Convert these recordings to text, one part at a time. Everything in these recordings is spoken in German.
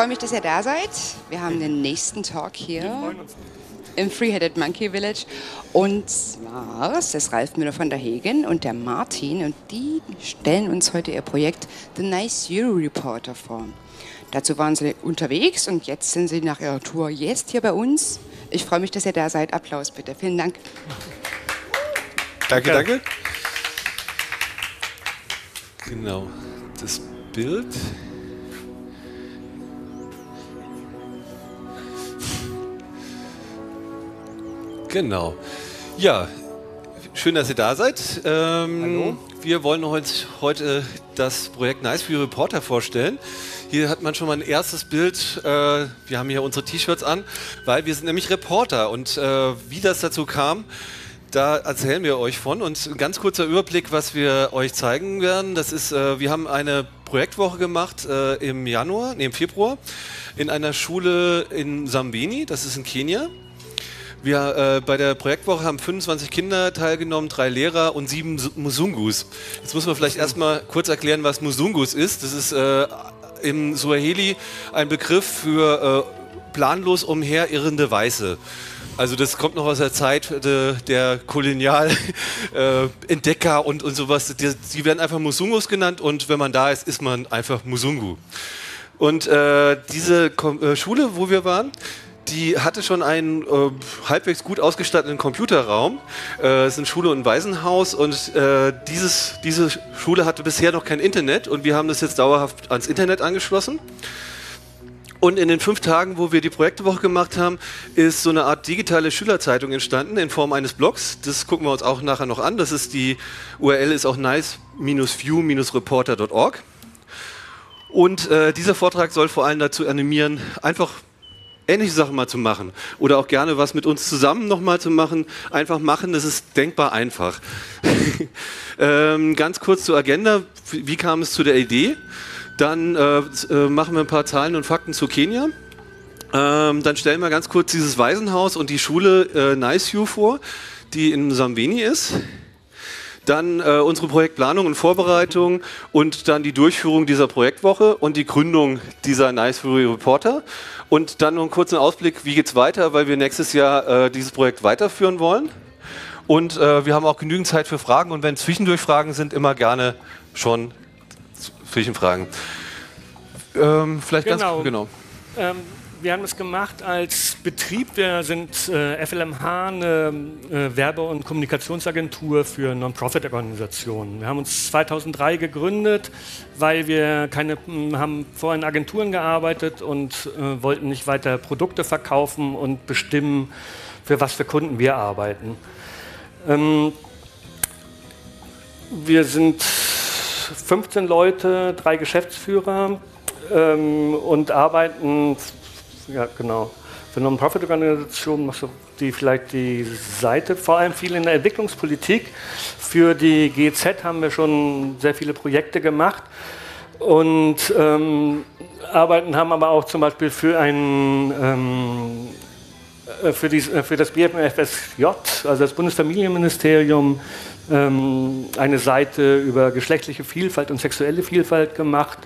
Ich freue mich, dass ihr da seid. Wir haben den nächsten Talk hier im Free-Headed Monkey Village. Und zwar ist das Ralf Müller von der Hegen und der Martin. Und die stellen uns heute ihr Projekt The Nice Euro Reporter vor. Dazu waren sie unterwegs und jetzt sind sie nach ihrer Tour jetzt hier bei uns. Ich freue mich, dass ihr da seid. Applaus bitte. Vielen Dank. Danke, danke. Genau, das Bild. Genau. Ja, schön, dass ihr da seid. Ähm, Hallo. Wir wollen uns heute das Projekt Nice for Reporter vorstellen. Hier hat man schon mal ein erstes Bild. Äh, wir haben hier unsere T-Shirts an, weil wir sind nämlich Reporter. Und äh, wie das dazu kam, da erzählen wir euch von. Und ein ganz kurzer Überblick, was wir euch zeigen werden. Das ist, äh, wir haben eine Projektwoche gemacht äh, im Januar, nee, im Februar, in einer Schule in Sambini, das ist in Kenia. Wir äh, bei der Projektwoche haben 25 Kinder teilgenommen, drei Lehrer und sieben Musungus. Jetzt muss man vielleicht erstmal kurz erklären, was Musungus ist. Das ist äh, im Suaheli ein Begriff für äh, planlos umherirrende Weiße. Also das kommt noch aus der Zeit de, der Kolonialentdecker äh, und, und sowas. Die, die, werden einfach Musungus genannt und wenn man da ist, ist man einfach Musungu. Und äh, diese Kom äh, Schule, wo wir waren, die hatte schon einen äh, halbwegs gut ausgestatteten Computerraum. Äh, es ist eine Schule und ein Waisenhaus und äh, dieses, diese Schule hatte bisher noch kein Internet und wir haben das jetzt dauerhaft ans Internet angeschlossen. Und in den fünf Tagen, wo wir die Projektewoche gemacht haben, ist so eine Art digitale Schülerzeitung entstanden in Form eines Blogs. Das gucken wir uns auch nachher noch an. Das ist die URL ist auch nice-view-reporter.org. Und äh, dieser Vortrag soll vor allem dazu animieren, einfach ähnliche Sachen mal zu machen oder auch gerne was mit uns zusammen nochmal zu machen. Einfach machen, das ist denkbar einfach. ähm, ganz kurz zur Agenda. Wie kam es zu der Idee? Dann äh, äh, machen wir ein paar Zahlen und Fakten zu Kenia. Ähm, dann stellen wir ganz kurz dieses Waisenhaus und die Schule äh, Nice You vor, die in Samveni ist dann äh, unsere Projektplanung und Vorbereitung und dann die Durchführung dieser Projektwoche und die Gründung dieser Nice Fury Reporter. Und dann noch einen kurzen Ausblick, wie geht es weiter, weil wir nächstes Jahr äh, dieses Projekt weiterführen wollen. Und äh, wir haben auch genügend Zeit für Fragen und wenn zwischendurch Fragen sind, immer gerne schon Zwischenfragen. Ähm, vielleicht genau. ganz genau. Ähm, wir haben das gemacht als Betrieb. Wir sind äh, FLMH, eine äh, Werbe- und Kommunikationsagentur für Non-Profit-Organisationen. Wir haben uns 2003 gegründet, weil wir keine, hm, haben vorher in Agenturen gearbeitet und äh, wollten nicht weiter Produkte verkaufen und bestimmen, für was für Kunden wir arbeiten. Ähm, wir sind 15 Leute, drei Geschäftsführer ähm, und arbeiten ja, genau. Für Non-Profit-Organisationen machst du die vielleicht die Seite, vor allem viel in der Entwicklungspolitik. Für die GZ haben wir schon sehr viele Projekte gemacht und ähm, arbeiten haben aber auch zum Beispiel für ein ähm, äh, für, die, äh, für das BFSJ, also das Bundesfamilienministerium, ähm, eine Seite über geschlechtliche Vielfalt und sexuelle Vielfalt gemacht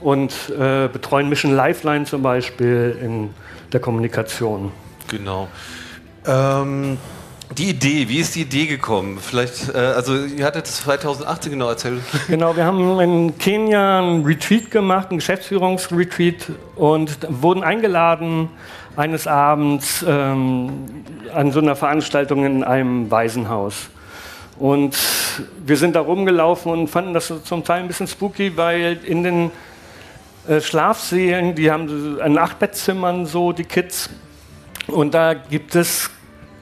und äh, betreuen Mission Lifeline zum Beispiel in der Kommunikation. Genau. Ähm, die Idee, wie ist die Idee gekommen? Vielleicht, äh, also ihr hattet das 2018 genau erzählt. Genau, wir haben in Kenia einen Retreat gemacht, einen Geschäftsführungsretreat und wurden eingeladen eines Abends ähm, an so einer Veranstaltung in einem Waisenhaus. Und wir sind da rumgelaufen und fanden das zum Teil ein bisschen spooky, weil in den äh, Schlafsälen, die haben ein Achtbettzimmern so, die Kids. Und da gibt es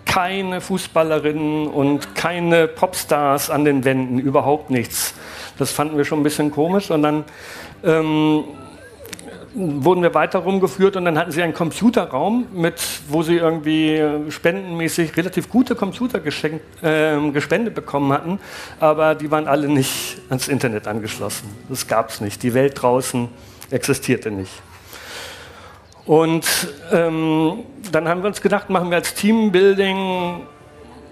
keine Fußballerinnen und keine Popstars an den Wänden, überhaupt nichts. Das fanden wir schon ein bisschen komisch. Und dann ähm, wurden wir weiter rumgeführt und dann hatten sie einen Computerraum, mit, wo sie irgendwie spendenmäßig relativ gute Computer äh, gespendet bekommen hatten, aber die waren alle nicht ans Internet angeschlossen. Das gab es nicht. Die Welt draußen existierte nicht. Und ähm, dann haben wir uns gedacht, machen wir als Teambuilding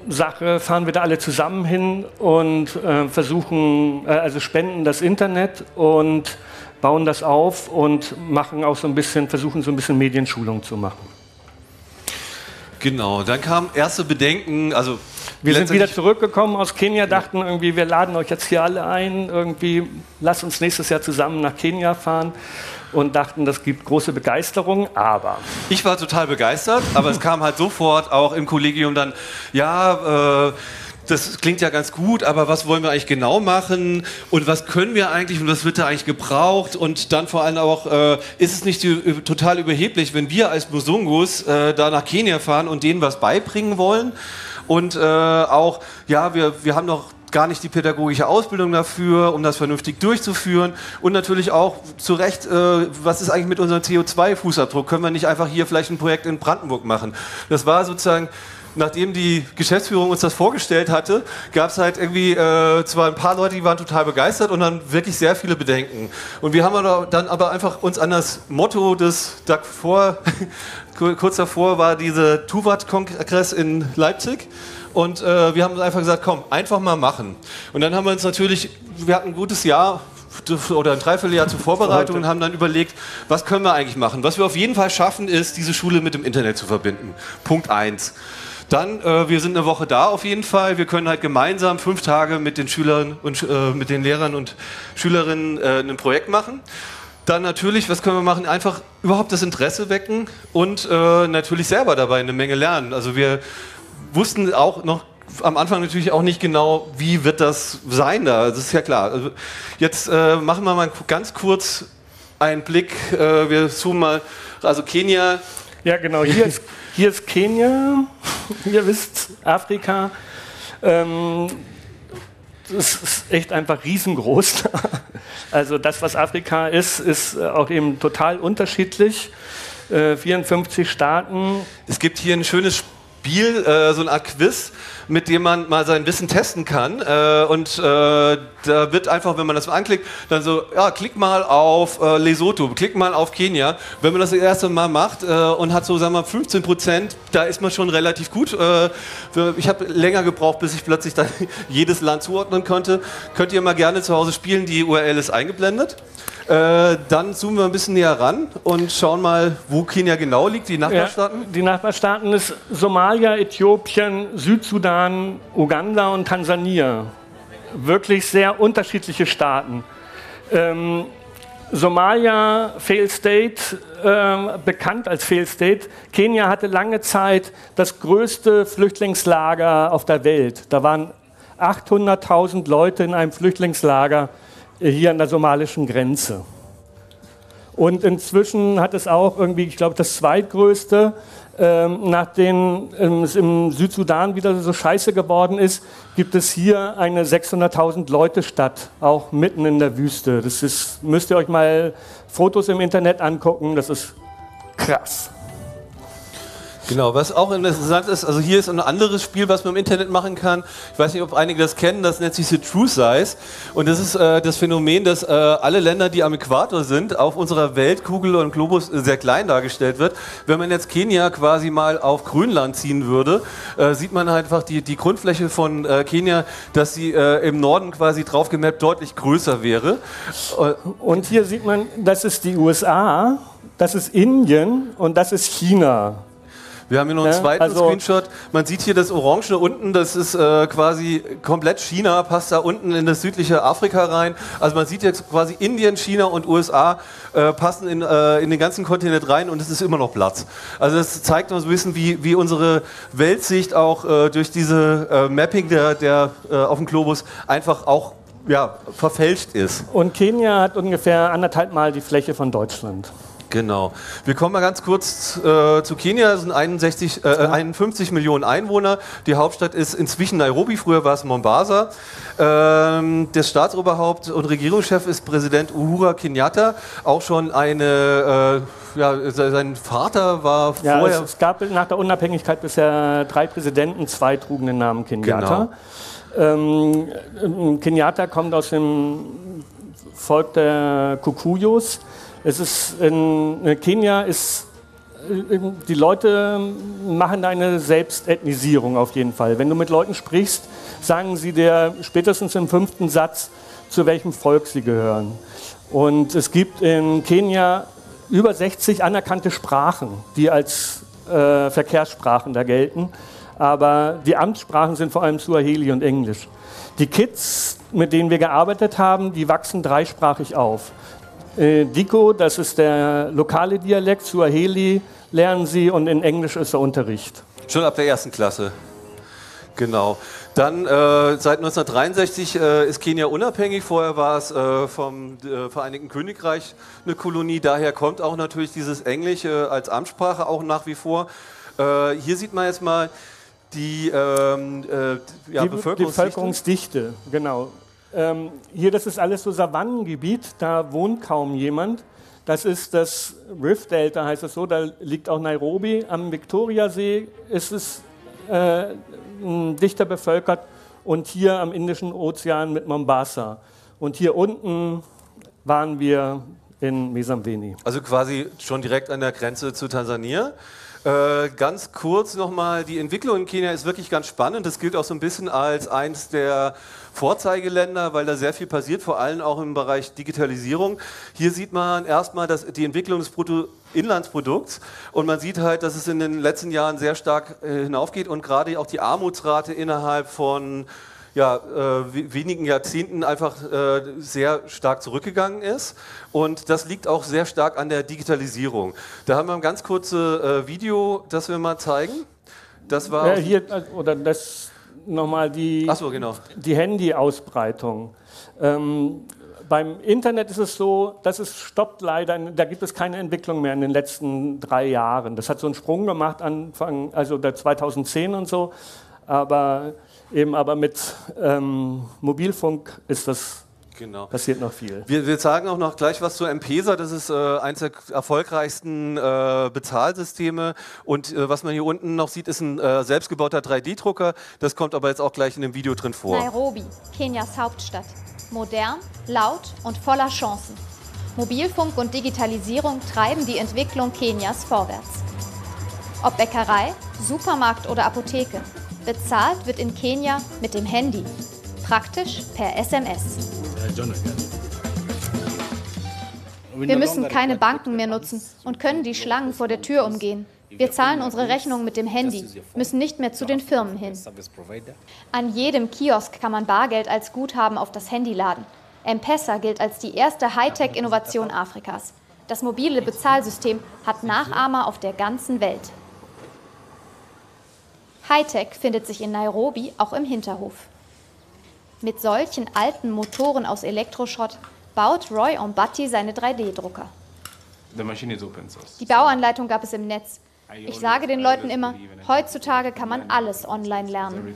Sache, fahren wir da alle zusammen hin und äh, versuchen, äh, also spenden das Internet und bauen das auf und machen auch so ein bisschen, versuchen so ein bisschen Medienschulung zu machen. Genau, dann kamen erste Bedenken, also wir sind wieder zurückgekommen aus Kenia, dachten irgendwie, wir laden euch jetzt hier alle ein, irgendwie, lasst uns nächstes Jahr zusammen nach Kenia fahren und dachten, das gibt große Begeisterung, aber. Ich war total begeistert, aber es kam halt sofort auch im Kollegium dann, ja, äh, das klingt ja ganz gut, aber was wollen wir eigentlich genau machen und was können wir eigentlich und was wird da eigentlich gebraucht und dann vor allem auch, äh, ist es nicht total überheblich, wenn wir als Musungus äh, da nach Kenia fahren und denen was beibringen wollen und äh, auch, ja, wir, wir haben noch gar nicht die pädagogische Ausbildung dafür, um das vernünftig durchzuführen. Und natürlich auch zu Recht, äh, was ist eigentlich mit unserem CO2-Fußabdruck? Können wir nicht einfach hier vielleicht ein Projekt in Brandenburg machen? Das war sozusagen nachdem die Geschäftsführung uns das vorgestellt hatte, gab es halt irgendwie äh, zwar ein paar Leute, die waren total begeistert und dann wirklich sehr viele Bedenken. Und wir haben dann aber einfach uns an das Motto des davor, kurz davor war diese Tuvat-Kongress in Leipzig und äh, wir haben einfach gesagt, komm, einfach mal machen. Und dann haben wir uns natürlich, wir hatten ein gutes Jahr oder ein Dreivierteljahr zur Vorbereitung und haben dann überlegt, was können wir eigentlich machen. Was wir auf jeden Fall schaffen, ist, diese Schule mit dem Internet zu verbinden. Punkt eins. Dann, äh, wir sind eine Woche da auf jeden Fall. Wir können halt gemeinsam fünf Tage mit den Schülern und äh, mit den Lehrern und Schülerinnen äh, ein Projekt machen. Dann natürlich, was können wir machen? Einfach überhaupt das Interesse wecken und äh, natürlich selber dabei eine Menge lernen. Also wir wussten auch noch am Anfang natürlich auch nicht genau, wie wird das sein da. Das ist ja klar. Also jetzt äh, machen wir mal ganz kurz einen Blick. Äh, wir zoomen mal. Also Kenia. Ja, genau. Hier ist, hier ist Kenia. Ihr wisst, Afrika. Ähm, das ist echt einfach riesengroß. Also das, was Afrika ist, ist auch eben total unterschiedlich. 54 äh, Staaten. Es gibt hier ein schönes Spiel, äh, so eine Art Quiz, mit dem man mal sein Wissen testen kann. Äh, und äh, da wird einfach, wenn man das mal anklickt, dann so, ja, klick mal auf äh, Lesotho, klick mal auf Kenia. Wenn man das das erste Mal macht äh, und hat so, sagen wir mal, 15 Prozent, da ist man schon relativ gut. Äh, ich habe länger gebraucht, bis ich plötzlich dann jedes Land zuordnen konnte. Könnt ihr mal gerne zu Hause spielen, die URL ist eingeblendet. Äh, dann zoomen wir ein bisschen näher ran und schauen mal, wo Kenia genau liegt, die Nachbarstaaten. Ja, die Nachbarstaaten ist Somalia, Äthiopien, Südsudan, Uganda und Tansania. Wirklich sehr unterschiedliche Staaten. Ähm, Somalia, Fail State, äh, bekannt als Fail State. Kenia hatte lange Zeit das größte Flüchtlingslager auf der Welt. Da waren 800.000 Leute in einem Flüchtlingslager hier an der somalischen Grenze. Und inzwischen hat es auch irgendwie, ich glaube, das zweitgrößte, ähm, nachdem ähm, es im Südsudan wieder so scheiße geworden ist, gibt es hier eine 600.000 Leute Stadt, auch mitten in der Wüste. Das ist, müsst ihr euch mal Fotos im Internet angucken, das ist krass. Genau, was auch interessant ist, also hier ist ein anderes Spiel, was man im Internet machen kann. Ich weiß nicht, ob einige das kennen, das nennt sich The True Size. Und das ist äh, das Phänomen, dass äh, alle Länder, die am Äquator sind, auf unserer Weltkugel und Globus sehr klein dargestellt wird. Wenn man jetzt Kenia quasi mal auf Grönland ziehen würde, äh, sieht man einfach die, die Grundfläche von äh, Kenia, dass sie äh, im Norden quasi draufgemappt deutlich größer wäre. Äh, und hier sieht man, das ist die USA, das ist Indien und das ist China. Wir haben hier noch einen zweiten also Screenshot. Man sieht hier das Orange unten, das ist äh, quasi komplett China, passt da unten in das südliche Afrika rein. Also man sieht jetzt quasi Indien, China und USA äh, passen in, äh, in den ganzen Kontinent rein und es ist immer noch Platz. Also das zeigt uns ein bisschen, wie, wie unsere Weltsicht auch äh, durch diese äh, Mapping der, der äh, auf dem Globus einfach auch ja, verfälscht ist. Und Kenia hat ungefähr anderthalb Mal die Fläche von Deutschland. Genau. Wir kommen mal ganz kurz äh, zu Kenia. Es sind 61, äh, 51 Millionen Einwohner. Die Hauptstadt ist inzwischen Nairobi. Früher war es Mombasa. Ähm, das Staatsoberhaupt und Regierungschef ist Präsident Uhura Kenyatta. Auch schon eine äh, ja, sein Vater war ja, vorher. Es, es, gab nach der Unabhängigkeit bisher drei Präsidenten, zwei trugen den Namen Kenyatta. Genau. Ähm, Kenyatta kommt aus dem Volk der Kukuyos. Es ist in Kenia ist die Leute machen eine Selbstethnisierung auf jeden Fall. Wenn du mit Leuten sprichst, sagen sie dir spätestens im fünften Satz, zu welchem Volk sie gehören. Und es gibt in Kenia über 60 anerkannte Sprachen, die als äh, Verkehrssprachen da gelten. Aber die Amtssprachen sind vor allem Suaheli und Englisch. Die Kids, mit denen wir gearbeitet haben, die wachsen dreisprachig auf. Äh, Diko, das ist der lokale Dialekt, Suaheli lernen sie und in Englisch ist der Unterricht. Schon ab der ersten Klasse. Genau. Dann äh, seit 1963 äh, ist Kenia unabhängig. Vorher war es äh, vom äh, Vereinigten Königreich eine Kolonie. Daher kommt auch natürlich dieses Englisch als Amtssprache auch nach wie vor. Äh, hier sieht man jetzt mal die, ähm, äh, ja, die Bevölkerungsdichte. Bevölkerungsdichte. Genau. Ähm, hier, das ist alles so Savannengebiet. Da wohnt kaum jemand. Das ist das Rift Delta, heißt es so. Da liegt auch Nairobi. Am Viktoriasee ist es dichter bevölkert und hier am Indischen Ozean mit Mombasa. Und hier unten waren wir in Mesambeni. Also quasi schon direkt an der Grenze zu Tansania. Äh, ganz kurz nochmal, die Entwicklung in Kenia ist wirklich ganz spannend. Das gilt auch so ein bisschen als eins der Vorzeigeländer, weil da sehr viel passiert, vor allem auch im Bereich Digitalisierung. Hier sieht man erstmal dass die Entwicklung des Bruttoinlandsprodukts und man sieht halt, dass es in den letzten Jahren sehr stark äh, hinaufgeht und gerade auch die Armutsrate innerhalb von ja, äh, wenigen Jahrzehnten einfach äh, sehr stark zurückgegangen ist. Und das liegt auch sehr stark an der Digitalisierung. Da haben wir ein ganz kurzes äh, Video, das wir mal zeigen. Das war ja, hier oder das nochmal die, so, genau. die Handy-Ausbreitung. Ähm, beim Internet ist es so, dass es stoppt leider, da gibt es keine Entwicklung mehr in den letzten drei Jahren. Das hat so einen Sprung gemacht, Anfang, also der 2010 und so, aber Eben aber mit ähm, Mobilfunk ist das Genau. Passiert noch viel. Wir, wir, sagen auch noch gleich was zu M-Pesa. Das ist äh, eines der erfolgreichsten äh, Bezahlsysteme. Und äh, was man hier unten noch sieht, ist ein äh, selbstgebauter 3D-Drucker. Das kommt aber jetzt auch gleich in dem Video drin vor. Nairobi, Kenias Hauptstadt. Modern, laut und voller Chancen. Mobilfunk und Digitalisierung treiben die Entwicklung Kenias vorwärts. Ob Bäckerei, Supermarkt oder Apotheke. Bezahlt wird in Kenia mit dem Handy, praktisch per SMS. Wir müssen keine Banken mehr nutzen und können die Schlangen vor der Tür umgehen. Wir zahlen unsere Rechnung mit dem Handy, müssen nicht mehr zu den Firmen hin. An jedem Kiosk kann man Bargeld als Guthaben auf das Handy laden. M-Pesa gilt als die erste Hightech-Innovation Afrikas. Das mobile Bezahlsystem hat Nachahmer auf der ganzen Welt. Hightech findet sich in Nairobi auch im Hinterhof. Mit solchen alten Motoren aus Elektroschrott baut Roy Ombatti seine 3D-Drucker. Die Bauanleitung gab es im Netz. Ich sage den Leuten immer, heutzutage kann man alles online lernen.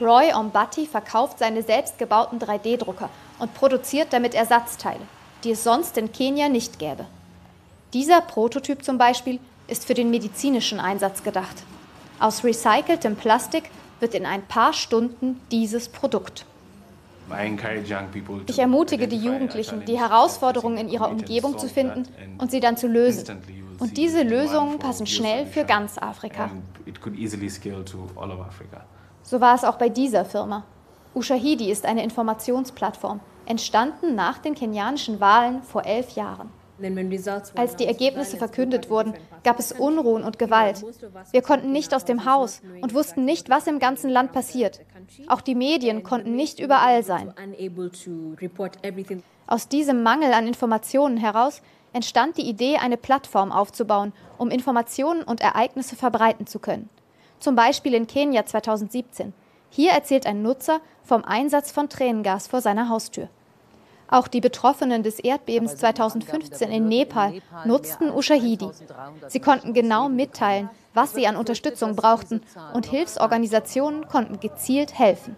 Roy Ombatti verkauft seine selbstgebauten 3D-Drucker und produziert damit Ersatzteile, die es sonst in Kenia nicht gäbe. Dieser Prototyp zum Beispiel ist für den medizinischen Einsatz gedacht. Aus recyceltem Plastik wird in ein paar Stunden dieses Produkt. Ich ermutige die Jugendlichen, die Herausforderungen in ihrer Umgebung zu finden und sie dann zu lösen. Und diese Lösungen passen schnell für ganz Afrika. So war es auch bei dieser Firma. Ushahidi ist eine Informationsplattform, entstanden nach den kenianischen Wahlen vor elf Jahren. Als die Ergebnisse verkündet wurden, gab es Unruhen und Gewalt. Wir konnten nicht aus dem Haus und wussten nicht, was im ganzen Land passiert. Auch die Medien konnten nicht überall sein. Aus diesem Mangel an Informationen heraus entstand die Idee, eine Plattform aufzubauen, um Informationen und Ereignisse verbreiten zu können. Zum Beispiel in Kenia 2017. Hier erzählt ein Nutzer vom Einsatz von Tränengas vor seiner Haustür. Auch die Betroffenen des Erdbebens 2015 in Nepal nutzten Ushahidi. Sie konnten genau mitteilen, was sie an Unterstützung brauchten und Hilfsorganisationen konnten gezielt helfen.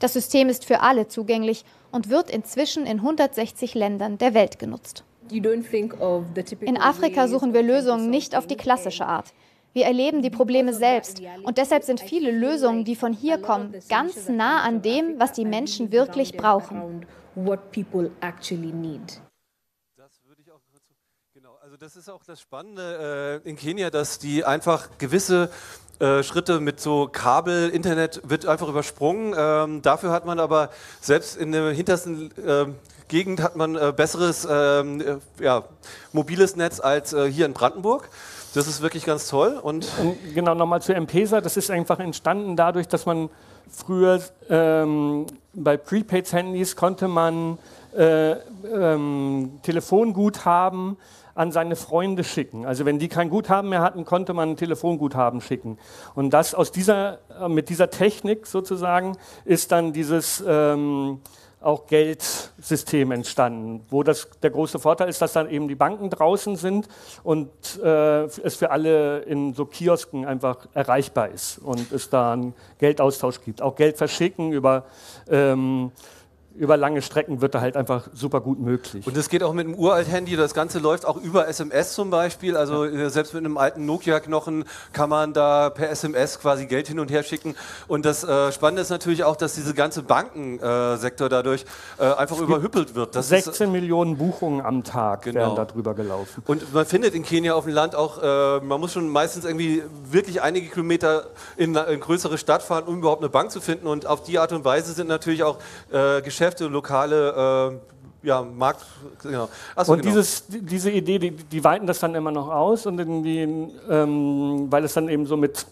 Das System ist für alle zugänglich und wird inzwischen in 160 Ländern der Welt genutzt. In Afrika suchen wir Lösungen nicht auf die klassische Art. Wir erleben die Probleme selbst und deshalb sind viele Lösungen, die von hier kommen, ganz nah an dem, was die Menschen wirklich brauchen what people actually need. Genau, also das ist auch das Spannende äh, in Kenia, dass die einfach gewisse äh, Schritte mit so Kabel, Internet wird einfach übersprungen. Ähm, dafür hat man aber selbst in der hintersten äh, Gegend hat man äh, besseres ähm, äh, ja, mobiles Netz als äh, hier in Brandenburg. Das ist wirklich ganz toll. Und, und genau, nochmal zu M-Pesa. Das ist einfach entstanden dadurch, dass man früher ähm, bei Prepaid-Handys konnte man äh, ähm, Telefonguthaben an seine Freunde schicken. Also wenn die kein Guthaben mehr hatten, konnte man ein Telefonguthaben schicken. Und das aus dieser, mit dieser Technik sozusagen ist dann dieses ähm, auch Geldsystem entstanden, wo das der große Vorteil ist, dass dann eben die Banken draußen sind und äh, es für alle in so Kiosken einfach erreichbar ist und es da einen Geldaustausch gibt. Auch Geld verschicken über ähm, über lange Strecken wird da halt einfach super gut möglich. Und es geht auch mit einem Uralt-Handy, das Ganze läuft auch über SMS zum Beispiel. Also ja. Äh, selbst mit einem alten Nokia-Knochen kann man da per SMS quasi Geld hin und her schicken. Und das äh, Spannende ist natürlich auch, dass diese ganze Bankensektor äh, dadurch äh, einfach überhüppelt wird. Das 16 ist, äh, Millionen Buchungen am Tag genau. werden da drüber gelaufen. Und man findet in Kenia auf dem Land auch, äh, man muss schon meistens irgendwie wirklich einige Kilometer in eine größere Stadt fahren, um überhaupt eine Bank zu finden. Und auf die Art und Weise sind natürlich auch Geschäfte Geschäfte, lokale äh, ja, Markt. Genau. Achso, und genau. Dieses, diese Idee, die, die, weiten das dann immer noch aus und die, ähm, weil es dann eben so mit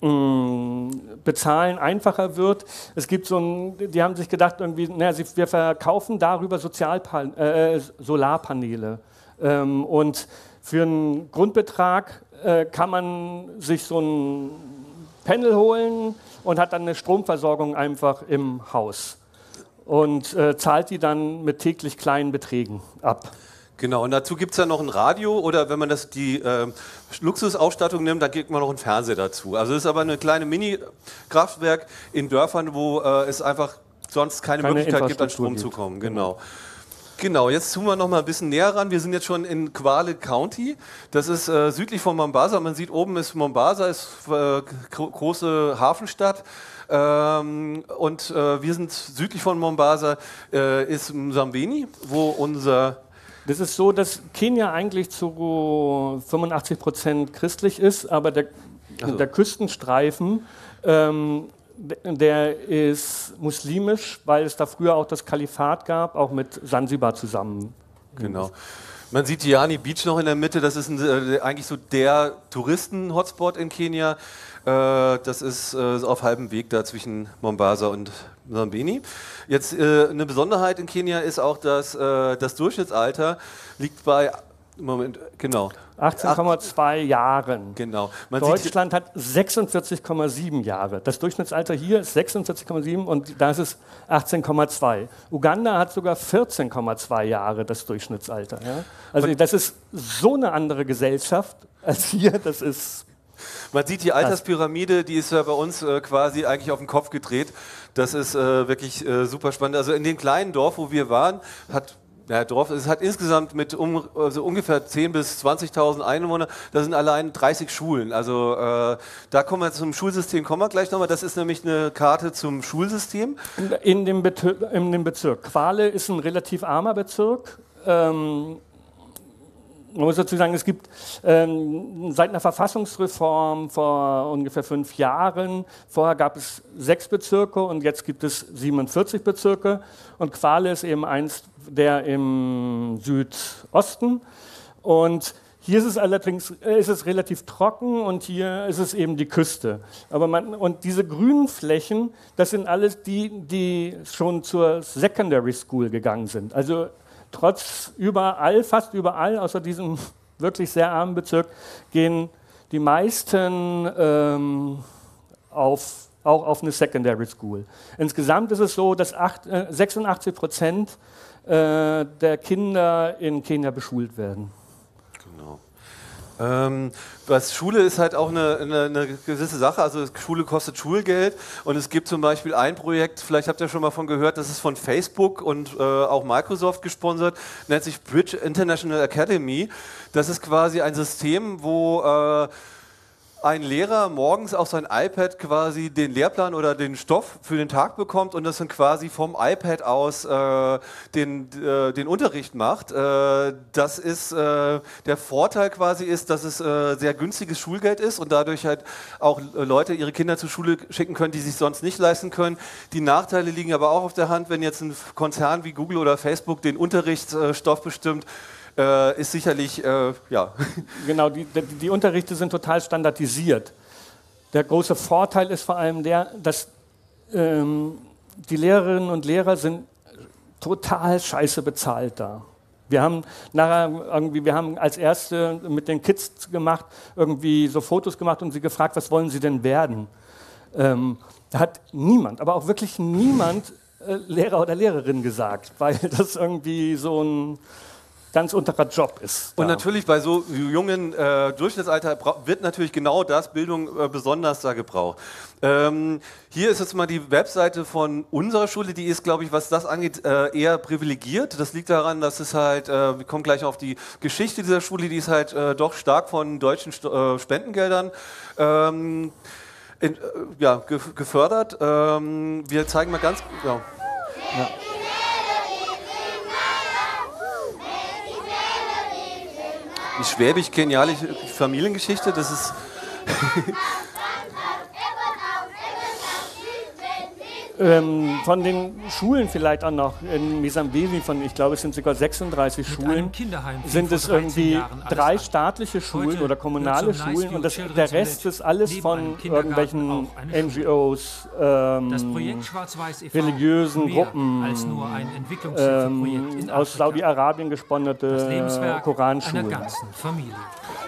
mm, Bezahlen einfacher wird. Es gibt so ein, die haben sich gedacht, irgendwie, naja, wir verkaufen darüber Sozialpan äh, Solarpaneele. Ähm, und für einen Grundbetrag äh, kann man sich so ein Panel holen und hat dann eine Stromversorgung einfach im Haus und äh, zahlt die dann mit täglich kleinen Beträgen ab. Genau, und dazu gibt es ja noch ein Radio oder wenn man das die äh, Luxusausstattung nimmt, dann gibt man noch einen Fernseher dazu. Also es ist aber eine kleine Mini-Kraftwerk in Dörfern, wo äh, es einfach sonst keine, keine Möglichkeit gibt, an Strom gibt. zu kommen. Genau. Genau, jetzt tun wir noch mal ein bisschen näher ran. Wir sind jetzt schon in Quale County. Das ist äh, südlich von Mombasa. Man sieht oben ist Mombasa, ist äh, große Hafenstadt. Ähm, und äh, wir sind südlich von Mombasa, äh, ist Msambeni, wo unser das ist so, dass Kenia eigentlich zu 85 Prozent christlich ist, aber der, also. der Küstenstreifen, ähm, der ist muslimisch, weil es da früher auch das Kalifat gab, auch mit Sansibar zusammen. Genau. Man sieht Diani Beach noch in der Mitte, das ist ein, äh, eigentlich so der Touristen-Hotspot in Kenia. Äh, das ist äh, auf halbem Weg da zwischen Mombasa und Msambeni. Jetzt äh, eine Besonderheit in Kenia ist auch, dass das Durchschnittsalter liegt bei Moment, genau. 18,2 Jahren. Genau. Man Deutschland hat 46,7 Jahre. Das Durchschnittsalter hier ist 46,7 und da ist es 18,2. Uganda hat sogar 14,2 Jahre das Durchschnittsalter. Ja? Also das ist so eine andere Gesellschaft als hier. Das ist man sieht die Alterspyramide, die ist ja bei uns äh, quasi eigentlich auf den Kopf gedreht. Das ist äh, wirklich äh, super spannend. Also in dem kleinen Dorf, wo wir waren, hat ja, Dorf, es hat insgesamt mit um, also ungefähr 10.000 bis 20.000 Einwohner, da sind allein 30 Schulen. Also äh, da kommen wir zum Schulsystem, kommen wir gleich nochmal. Das ist nämlich eine Karte zum Schulsystem. In dem, in dem Bezirk. Quale ist ein relativ armer Bezirk. Ähm, man muss dazu sagen, es gibt ähm, seit einer Verfassungsreform vor ungefähr fünf Jahren, vorher gab es sechs Bezirke und jetzt gibt es 47 Bezirke. Und Quale ist eben eins der im Südosten. Und hier ist es allerdings äh, ist es relativ trocken und hier ist es eben die Küste. Aber man, und diese grünen Flächen, das sind alles die, die schon zur Secondary School gegangen sind. Also trotz überall, fast überall, außer diesem wirklich sehr armen Bezirk, gehen die meisten ähm, auf, auch auf eine Secondary School. Insgesamt ist es so, dass acht, äh, 86 Prozent äh, der Kinder in Kenia beschult werden. Ähm, was Schule ist halt auch eine, eine, eine, gewisse Sache. Also Schule kostet Schulgeld und es gibt zum Beispiel ein Projekt, vielleicht habt ihr schon mal von gehört, das ist von Facebook und äh, auch Microsoft gesponsert, nennt sich Bridge International Academy. Das ist quasi ein System, wo äh, ein Lehrer morgens auf sein iPad quasi den Lehrplan oder den Stoff für den Tag bekommt und das dann quasi vom iPad aus äh, den, äh, den Unterricht macht. Äh, das ist äh, der Vorteil quasi ist, dass es äh, sehr günstiges Schulgeld ist und dadurch halt auch Leute ihre Kinder zur Schule schicken können, die sich sonst nicht leisten können. Die Nachteile liegen aber auch auf der Hand, wenn jetzt ein Konzern wie Google oder Facebook den Unterrichtsstoff bestimmt äh, ist sicherlich, äh, ja. Genau, die, die, Unterrichte sind total standardisiert. Der große Vorteil ist vor allem der, dass ähm, die Lehrerinnen und Lehrer sind total scheiße bezahlt da. Wir haben nachher irgendwie, wir haben als erste mit den Kids gemacht, irgendwie so Fotos gemacht und sie gefragt, was wollen sie denn werden? Ähm, da hat niemand, aber auch wirklich niemand äh, Lehrer oder Lehrerin gesagt, weil das irgendwie so ein ganz unterer Job ist. Und natürlich bei so jungen äh, Durchschnittsalter wird natürlich genau das Bildung äh, besonders da gebraucht. Ähm, hier ist jetzt mal die Webseite von unserer Schule, die ist, glaube ich, was das angeht, äh, eher privilegiert. Das liegt daran, dass es halt, äh, wir kommen gleich auf die Geschichte dieser Schule, die ist halt äh, doch stark von deutschen St äh, Spendengeldern ähm, in, ja, gefördert. Ähm, wir zeigen mal ganz, ja. ja. Die schwäbisch-keniale Familiengeschichte, das ist Ähm, von den Schulen vielleicht auch noch in Misambeli, von ich glaube es sind sogar 36 Mit Schulen, sind es irgendwie drei staatliche Schulen Heute oder kommunale Schulen und das, der Rest ist alles von irgendwelchen NGOs, ähm, e religiösen Gruppen, ähm, aus Saudi-Arabien gesponnerte Koranschulen.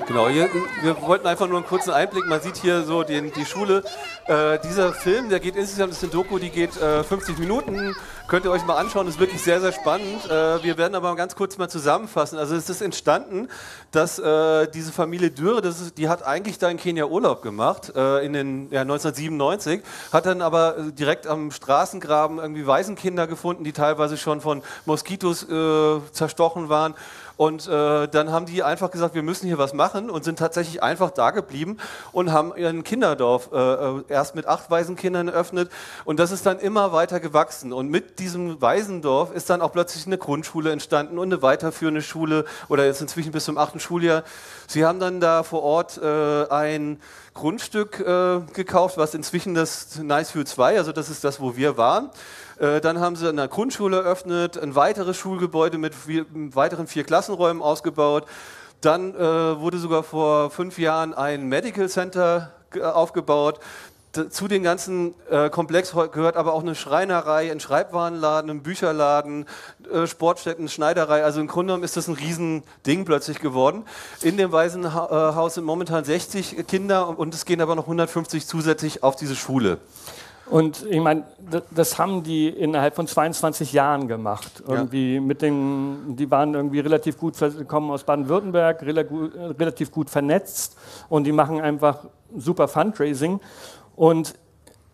Genau, hier, wir wollten einfach nur einen kurzen Einblick. Man sieht hier so den, die Schule. Äh, dieser Film, der geht insgesamt, das ist eine Doku, die geht äh, 50 Minuten. Könnt ihr euch mal anschauen, ist wirklich sehr, sehr spannend. Äh, wir werden aber ganz kurz mal zusammenfassen. Also es ist entstanden, dass äh, diese Familie Dürre, das ist, die hat eigentlich da in Kenia Urlaub gemacht, äh, in den ja, 1997, hat dann aber äh, direkt am Straßengraben irgendwie Waisenkinder gefunden, die teilweise schon von Moskitos zerstochen waren und äh, dann haben die einfach gesagt, wir müssen hier was machen und sind tatsächlich einfach da geblieben und haben ihren Kinderdorf äh, äh, erst mit acht Waisenkindern eröffnet. Und das ist dann immer weiter gewachsen. Und mit diesem Waisendorf ist dann auch plötzlich eine Grundschule entstanden und eine weiterführende Schule oder jetzt inzwischen bis zum achten Schuljahr. Sie haben dann da vor Ort äh, ein Grundstück äh, gekauft, was inzwischen das Nice View 2, also das ist das, wo wir waren. Äh, dann haben sie eine Grundschule eröffnet, ein weiteres Schulgebäude mit vier, weiteren vier Klassenräumen ausgebaut. Dann äh, wurde sogar vor fünf Jahren ein Medical Center aufgebaut. Zu dem ganzen äh, Komplex gehört aber auch eine Schreinerei, ein Schreibwarenladen, ein Bücherladen, äh, Sportstätten, Schneiderei. Also im Grunde genommen ist das ein Riesending plötzlich geworden. In dem Waisenhaus sind momentan 60 Kinder und es gehen aber noch 150 zusätzlich auf diese Schule. Und ich meine, das haben die innerhalb von 22 Jahren gemacht. Irgendwie ja. mit den, die waren irgendwie relativ gut, kommen aus Baden-Württemberg, relativ gut vernetzt und die machen einfach super Fundraising. Und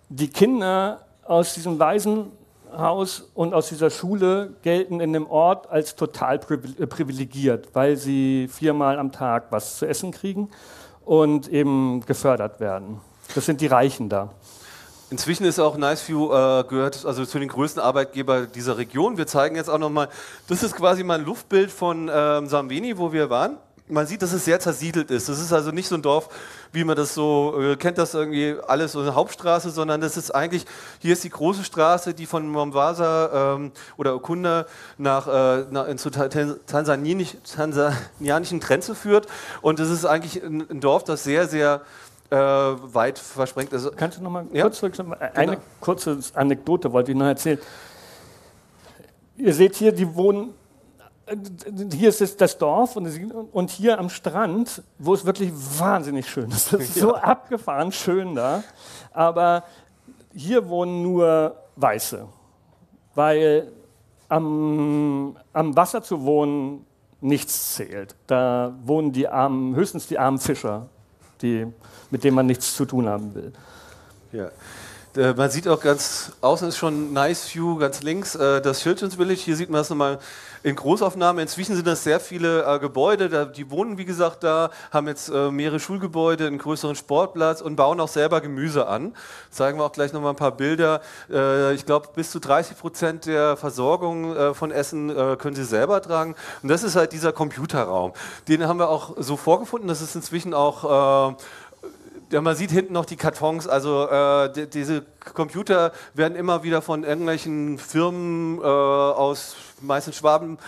die Kinder aus diesem Waisenhaus und aus dieser Schule gelten in dem Ort als total äh, privilegiert, weil sie viermal am Tag was zu essen kriegen und eben gefördert werden. Das sind die Reichen da. Inzwischen ist auch Niceview äh, gehört also zu den größten Arbeitgebern dieser Region. Wir zeigen jetzt auch nochmal, das ist quasi mal ein Luftbild von ähm, Samveni, wo wir waren. Man sieht, dass es sehr zersiedelt ist. Das ist also nicht so ein Dorf, wie man das so äh, kennt, das irgendwie alles so eine Hauptstraße, sondern das ist eigentlich, hier ist die große Straße, die von Mombasa ähm, oder Okunda nach, äh, nach zu tansanianisch, tansanianischen Grenze führt. Und das ist eigentlich ein, ein Dorf, das sehr, sehr äh, weit versprengt ist. Kannst du noch mal ja? kurz zurück? Eine genau. kurze Anekdote wollte ich noch erzählen. Ihr seht hier, die wohnen hier ist das Dorf und, hier am Strand, wo es wirklich wahnsinnig schön ist. Es ist ja. so abgefahren schön da. Aber hier wohnen nur Weiße, weil am, am Wasser zu wohnen nichts zählt. Da wohnen die armen, höchstens die armen Fischer, die, mit denen man nichts zu tun haben will. Ja. Äh, man sieht auch ganz außen ist schon Nice View ganz links äh, das Children's Village. Hier sieht man das nochmal in Großaufnahme. Inzwischen sind das sehr viele äh, Gebäude. Die wohnen, wie gesagt, da, haben jetzt mehrere Schulgebäude, einen größeren Sportplatz und bauen auch selber Gemüse an. Zeigen wir auch gleich nochmal ein paar Bilder. Ich glaube, bis zu 30 Prozent der Versorgung von Essen können sie selber tragen. Und das ist halt dieser Computerraum. Den haben wir auch so vorgefunden. Das ist inzwischen auch ja, man sieht hinten noch die Kartons. Also äh, die, diese Computer werden immer wieder von irgendwelchen Firmen äh, aus meistens Schwaben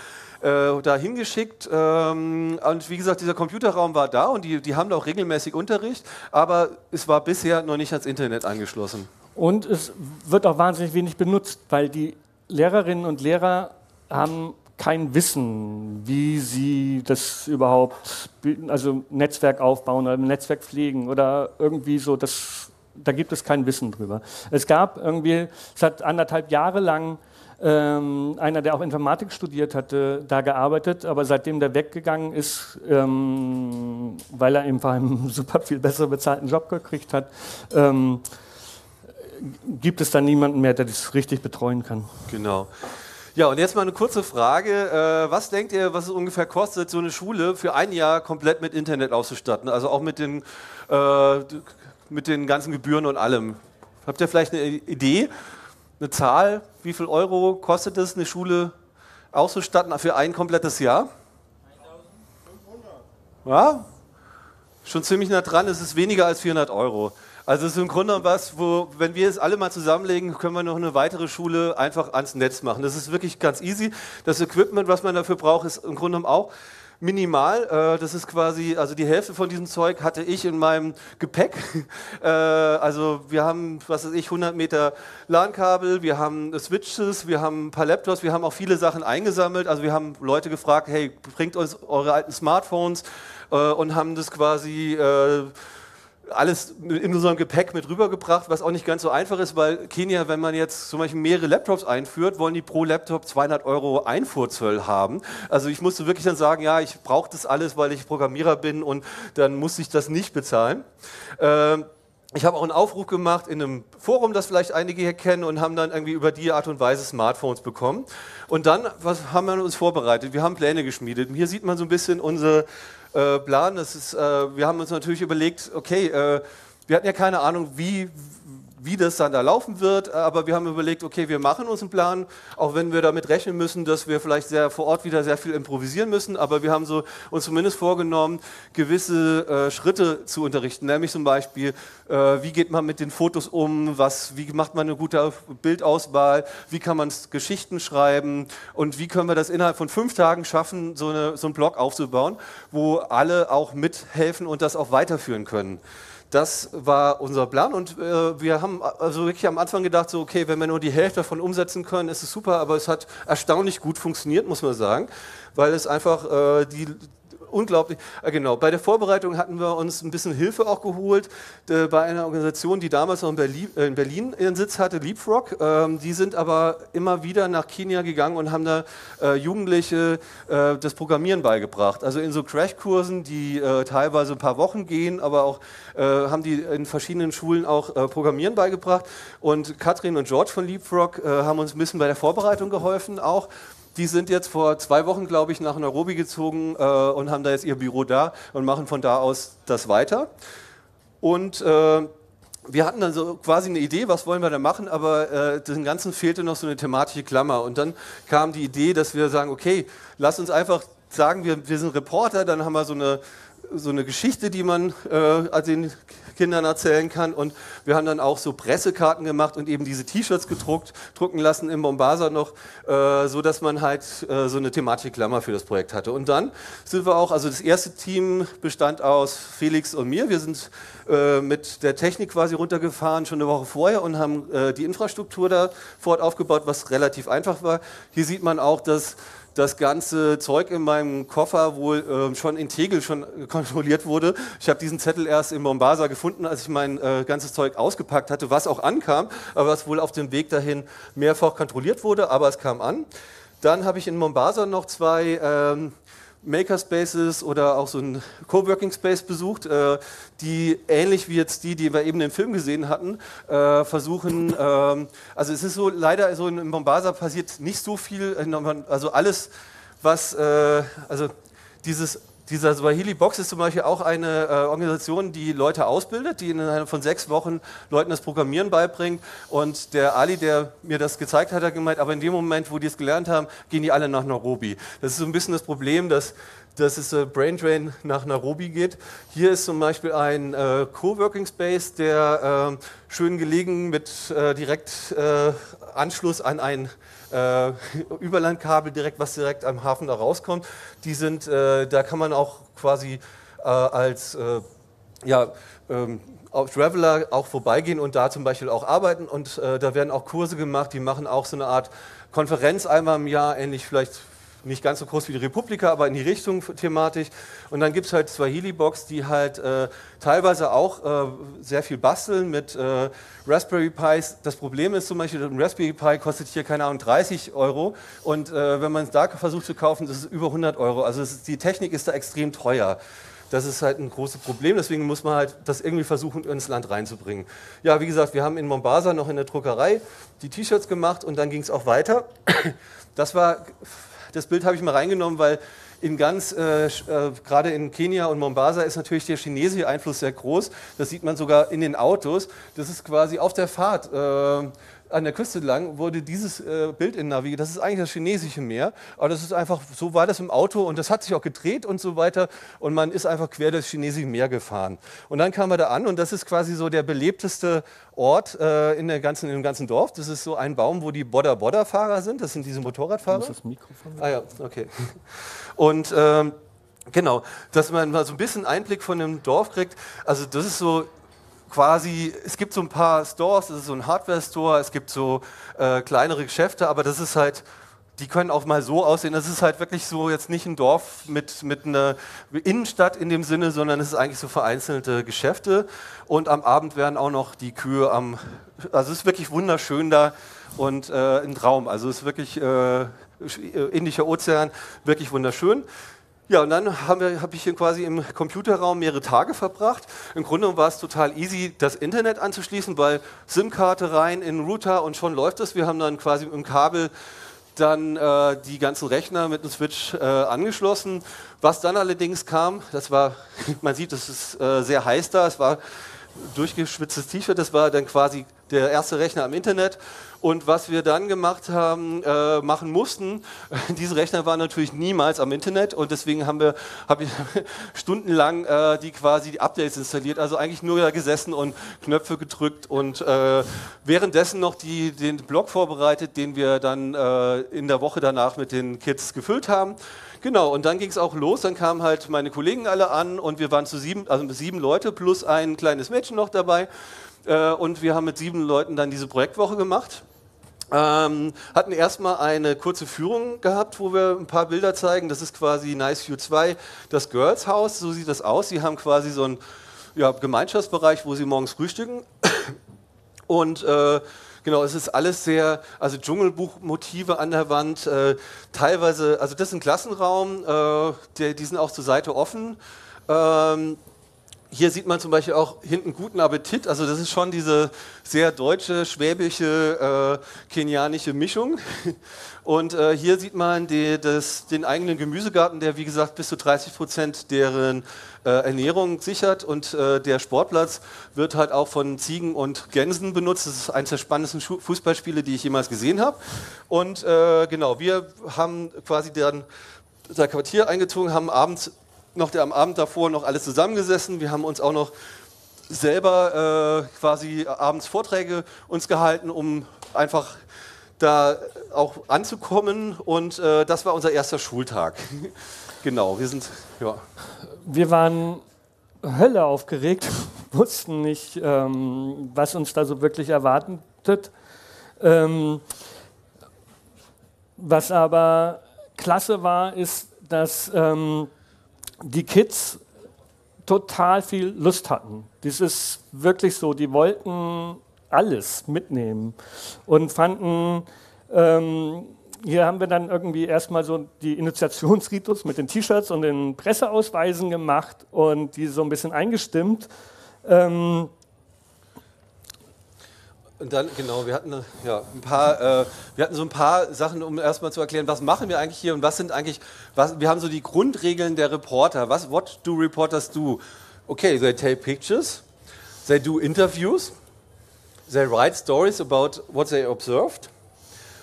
äh, da hingeschickt. Ähm, und wie gesagt, dieser Computerraum war da und die, die haben da auch regelmäßig Unterricht, aber es war bisher noch nicht ans Internet angeschlossen. Und es wird auch wahnsinnig wenig benutzt, weil die Lehrerinnen und Lehrer haben kein Wissen, wie sie das überhaupt, also Netzwerk aufbauen oder Netzwerk pflegen oder irgendwie so, das, da gibt es kein Wissen drüber. Es gab irgendwie, es hat anderthalb Jahre lang ähm, einer, der auch Informatik studiert hatte, da gearbeitet, aber seitdem der weggegangen ist, ähm, weil er eben vor einem super viel besser bezahlten Job gekriegt hat, ähm, gibt es da niemanden mehr, der das richtig betreuen kann. Genau. Ja, und jetzt mal eine kurze Frage. Äh, was denkt ihr, was es ungefähr kostet, so eine Schule für ein Jahr komplett mit Internet auszustatten? Also auch mit den, äh, mit den ganzen Gebühren und allem. Habt ihr vielleicht eine Idee, eine Zahl? Wie viel Euro kostet es, eine Schule auszustatten für ein komplettes Jahr? 1500. Ja, schon ziemlich nah dran. Es ist weniger als 400 Euro. Also es ist im Grunde was, wo, wenn wir es alle mal zusammenlegen, können wir noch eine weitere Schule einfach ans Netz machen. Das ist wirklich ganz easy. Das Equipment, was man dafür braucht, ist im Grunde auch minimal. Äh, das ist quasi, also die Hälfte von diesem Zeug hatte ich in meinem Gepäck. Äh, also wir haben, was weiß ich, 100 Meter LAN-Kabel, wir haben Switches, wir haben ein paar Laptops, wir haben auch viele Sachen eingesammelt. Also wir haben Leute gefragt, hey, bringt uns eure alten Smartphones äh, und haben das quasi alles in unserem Gepäck mit rübergebracht, was auch nicht ganz so einfach ist, weil Kenia, wenn man jetzt zum Beispiel mehrere Laptops einführt, wollen die pro Laptop 200 Euro Einfuhrzoll haben. Also ich musste wirklich dann sagen, ja, ich brauche das alles, weil ich Programmierer bin und dann muss ich das nicht bezahlen. Ähm, ich habe auch einen Aufruf gemacht in einem Forum, das vielleicht einige hier kennen, und haben dann irgendwie über die Art und Weise Smartphones bekommen. Und dann was haben wir uns vorbereitet? Wir haben Pläne geschmiedet. Und hier sieht man so ein bisschen unsere äh, Plan. Das ist, äh, wir haben uns natürlich überlegt, okay, äh, wir hatten ja keine Ahnung, wie, wie das dann da laufen wird, aber wir haben überlegt, okay, wir machen uns einen Plan, auch wenn wir damit rechnen müssen, dass wir vielleicht sehr vor Ort wieder sehr viel improvisieren müssen, aber wir haben so uns zumindest vorgenommen, gewisse äh, Schritte zu unterrichten, nämlich zum Beispiel, äh, wie geht man mit den Fotos um, was, wie macht man eine gute Bildauswahl, wie kann man Geschichten schreiben? Und wie können wir das innerhalb von fünf Tagen schaffen, so, eine, so einen Blog aufzubauen, wo alle auch mithelfen und das auch weiterführen können. Das war unser Plan und äh, wir haben also wirklich am Anfang gedacht, so okay, wenn wir nur die Hälfte davon umsetzen können, ist es super, aber es hat erstaunlich gut funktioniert, muss man sagen, weil es einfach äh, die unglaublich. Äh, genau, bei der Vorbereitung hatten wir uns ein bisschen Hilfe auch geholt äh, bei einer Organisation, die damals noch in Berlin, äh, in Berlin ihren Sitz hatte, Leapfrog. Ähm, die sind aber immer wieder nach Kenia gegangen und haben da äh, Jugendliche äh, das Programmieren beigebracht. Also in so Crashkursen, die äh, teilweise ein paar Wochen gehen, aber auch haben die in verschiedenen Schulen auch Programmieren beigebracht. Und Katrin und George von Leapfrog haben uns ein bisschen bei der Vorbereitung geholfen auch. Die sind jetzt vor zwei Wochen, glaube ich, nach Nairobi gezogen äh, und haben da jetzt ihr Büro da und machen von da aus das weiter. Und äh, wir hatten dann so quasi eine Idee, was wollen wir da machen, aber äh, dem Ganzen fehlte noch so eine thematische Klammer. Und dann kam die Idee, dass wir sagen, okay, lass uns einfach sagen, wir, wir sind Reporter, dann haben wir so eine, so eine Geschichte, die man äh, den Kindern erzählen kann. Und wir haben dann auch so Pressekarten gemacht und eben diese T-Shirts gedruckt, drucken lassen im Mombasa noch, äh, so dass man halt äh, so eine thematische Klammer für das Projekt hatte. Und dann sind wir auch, also das erste Team bestand aus Felix und mir. Wir sind äh, mit der Technik quasi runtergefahren, schon eine Woche vorher und haben äh, die Infrastruktur da vor Ort aufgebaut, was relativ einfach war. Hier sieht man auch, dass das ganze Zeug in meinem Koffer wohl äh, schon in Tegel schon kontrolliert wurde. Ich habe diesen Zettel erst in Mombasa gefunden, als ich mein äh, ganzes Zeug ausgepackt hatte, was auch ankam, aber was wohl auf dem Weg dahin mehrfach kontrolliert wurde, aber es kam an. Dann habe ich in Mombasa noch zwei ähm, Makerspaces oder auch so ein Coworking Space besucht, äh, die ähnlich wie jetzt die, die wir eben im Film gesehen hatten, äh, versuchen, äh, also es ist so, leider so in Mombasa passiert nicht so viel, also alles, was, äh, also dieses dieser Swahili Box ist zum Beispiel auch eine äh, Organisation, die Leute ausbildet, die innerhalb von sechs Wochen Leuten das Programmieren beibringt. Und der Ali, der mir das gezeigt hat, hat gemeint, aber in dem Moment, wo die es gelernt haben, gehen die alle nach Nairobi. Das ist so ein bisschen das Problem, dass dass es äh, Brain Drain nach Nairobi geht. Hier ist zum Beispiel ein äh, Coworking Space, der äh, schön gelegen mit äh, direkt äh, Anschluss an ein äh, Überlandkabel direkt, was direkt am Hafen da rauskommt. Die sind, äh, da kann man auch quasi äh, als äh, ja, ähm, Traveler auch vorbeigehen und da zum Beispiel auch arbeiten. Und äh, da werden auch Kurse gemacht, die machen auch so eine Art Konferenz einmal im Jahr, ähnlich vielleicht nicht ganz so groß wie die Republika, aber in die Richtung thematisch. Und dann gibt es halt Swahili-Box, die halt äh, teilweise auch äh, sehr viel basteln mit äh, Raspberry Pis. Das Problem ist zum Beispiel, ein Raspberry Pi kostet hier, keine Ahnung, 30 Euro. Und äh, wenn man es da versucht zu kaufen, das ist über 100 Euro. Also ist, die Technik ist da extrem teuer. Das ist halt ein großes Problem, deswegen muss man halt das irgendwie versuchen, ins Land reinzubringen. Ja, wie gesagt, wir haben in Mombasa noch in der Druckerei die T-Shirts gemacht und dann ging es auch weiter. Das war das Bild habe ich mal reingenommen, weil in ganz, äh, äh, gerade in Kenia und Mombasa ist natürlich der chinesische Einfluss sehr groß. Das sieht man sogar in den Autos. Das ist quasi auf der Fahrt. Äh, an der Küste lang wurde dieses äh, Bild in Navi, das ist eigentlich das chinesische Meer, aber das ist einfach, so war das im Auto und das hat sich auch gedreht und so weiter und man ist einfach quer das chinesische Meer gefahren. Und dann kam man da an und das ist quasi so der belebteste Ort äh, in, der ganzen, in dem ganzen Dorf. Das ist so ein Baum, wo die Bodder-Bodder-Fahrer sind, das sind diese Motorradfahrer. Du musst das Mikrofon Ah ja, okay. Und ähm, Genau, dass man mal so ein bisschen Einblick von dem Dorf kriegt. Also das ist so quasi, es gibt so ein paar Stores, das ist so ein Hardware-Store, es gibt so äh, kleinere Geschäfte, aber das ist halt, die können auch mal so aussehen. Das ist halt wirklich so jetzt nicht ein Dorf mit, mit einer Innenstadt in dem Sinne, sondern es ist eigentlich so vereinzelte Geschäfte. Und am Abend werden auch noch die Kühe am, also es ist wirklich wunderschön da und äh, ein Traum. Also es ist wirklich äh, Indischer Ozean, wirklich wunderschön. Ja, und dann habe hab ich hier quasi im Computerraum mehrere Tage verbracht. Im Grunde war es total easy, das Internet anzuschließen, weil SIM-Karte rein in den Router und schon läuft es. Wir haben dann quasi im Kabel dann äh, die ganzen Rechner mit dem Switch äh, angeschlossen. Was dann allerdings kam, das war, man sieht, es ist äh, sehr heiß da, es war durchgeschwitztes T-Shirt, das war dann quasi der erste Rechner am Internet und was wir dann gemacht haben, äh, machen mussten, diese Rechner waren natürlich niemals am Internet und deswegen haben wir, habe ich stundenlang äh, die quasi die Updates installiert, also eigentlich nur da gesessen und Knöpfe gedrückt und äh, währenddessen noch die, den Blog vorbereitet, den wir dann äh, in der Woche danach mit den Kids gefüllt haben. Genau, und dann ging es auch los. Dann kamen halt meine Kollegen alle an und wir waren zu sieben, also sieben Leute plus ein kleines Mädchen noch dabei. Äh, und wir haben mit sieben Leuten dann diese Projektwoche gemacht. Ähm, hatten erstmal eine kurze Führung gehabt, wo wir ein paar Bilder zeigen. Das ist quasi Nice View 2, das Girls House, so sieht das aus. Sie haben quasi so einen ja, Gemeinschaftsbereich, wo sie morgens frühstücken. Und äh, genau, es ist alles sehr, also Dschungelbuchmotive an der Wand, äh, teilweise, also das ist ein Klassenraum, äh, der, die sind auch zur Seite offen. Ähm, hier sieht man zum Beispiel auch hinten guten Appetit. Also das ist schon diese sehr deutsche, schwäbische, äh, kenianische Mischung. Und äh, hier sieht man die, das, den eigenen Gemüsegarten, der wie gesagt bis zu 30 Prozent deren äh, Ernährung sichert. Und äh, der Sportplatz wird halt auch von Ziegen und Gänsen benutzt. Das ist eines der spannendsten Fußballspiele, die ich jemals gesehen habe. Und äh, genau, wir haben quasi dann das Quartier eingezogen, haben abends noch der, am Abend davor noch alles zusammengesessen. Wir haben uns auch noch selber äh, quasi abends Vorträge uns gehalten, um einfach da auch anzukommen. Und äh, das war unser erster Schultag. genau, wir sind, ja. Wir waren Hölle aufgeregt, wussten nicht, ähm, was uns da so wirklich erwartet. Ähm, was aber klasse war, ist, dass ähm, die Kids total viel Lust hatten. Das ist wirklich so, die wollten alles mitnehmen und fanden ähm, hier haben wir dann irgendwie erstmal so die Initiationsritus mit den T-Shirts und den Presseausweisen gemacht und die so ein bisschen eingestimmt. Ähm, und dann, genau, wir hatten ja, ein paar, äh, wir hatten so ein paar Sachen, um erstmal zu erklären, was machen wir eigentlich hier und was sind eigentlich, was, wir haben so die Grundregeln der Reporter. Was, what do reporters do? Okay, they take pictures, they do interviews, they write stories about what they observed.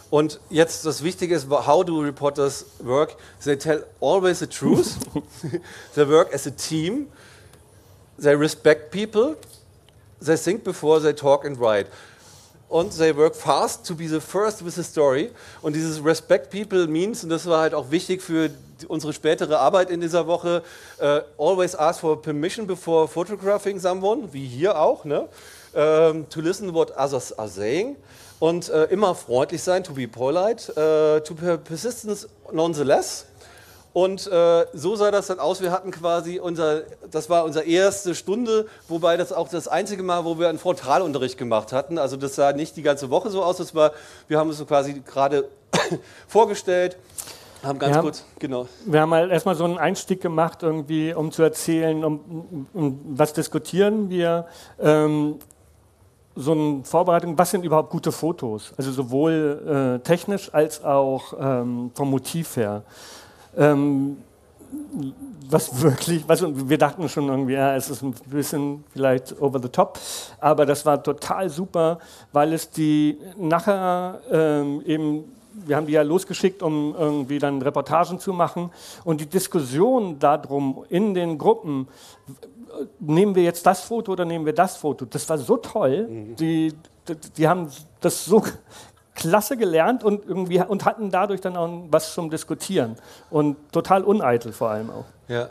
Und jetzt das Wichtige ist, how do reporters work? They tell always the truth. they work as a team. They respect people. They think before they talk and write und they work fast to be the first with the story. Und dieses Respect People means, und das war halt auch wichtig für unsere spätere Arbeit in dieser Woche, uh, always ask for permission before photographing someone, wie hier auch, ne? Um, to listen what others are saying. Und uh, immer freundlich sein, to be polite, uh, to persistence nonetheless. Und äh, so sah das dann aus. Wir hatten quasi unser, das war unsere erste Stunde, wobei das auch das einzige Mal, wo wir einen Frontalunterricht gemacht hatten. Also das sah nicht die ganze Woche so aus. Das war, wir haben es so quasi gerade vorgestellt. Haben ganz ja, kurz, genau. Wir haben halt erstmal so einen Einstieg gemacht, irgendwie, um zu erzählen, um, um was diskutieren wir. Ähm, so eine Vorbereitung, was sind überhaupt gute Fotos? Also sowohl äh, technisch als auch ähm, vom Motiv her. Ähm, was wirklich, was, wir dachten schon irgendwie, ja, es ist ein bisschen vielleicht over the top, aber das war total super, weil es die nachher ähm, eben, wir haben die ja losgeschickt, um irgendwie dann Reportagen zu machen. Und die Diskussion darum in den Gruppen, nehmen wir jetzt das Foto oder nehmen wir das Foto, das war so toll, mhm. die, die, die haben das so klasse gelernt und, irgendwie, und hatten dadurch dann auch was zum Diskutieren. Und total uneitel vor allem auch. Ja.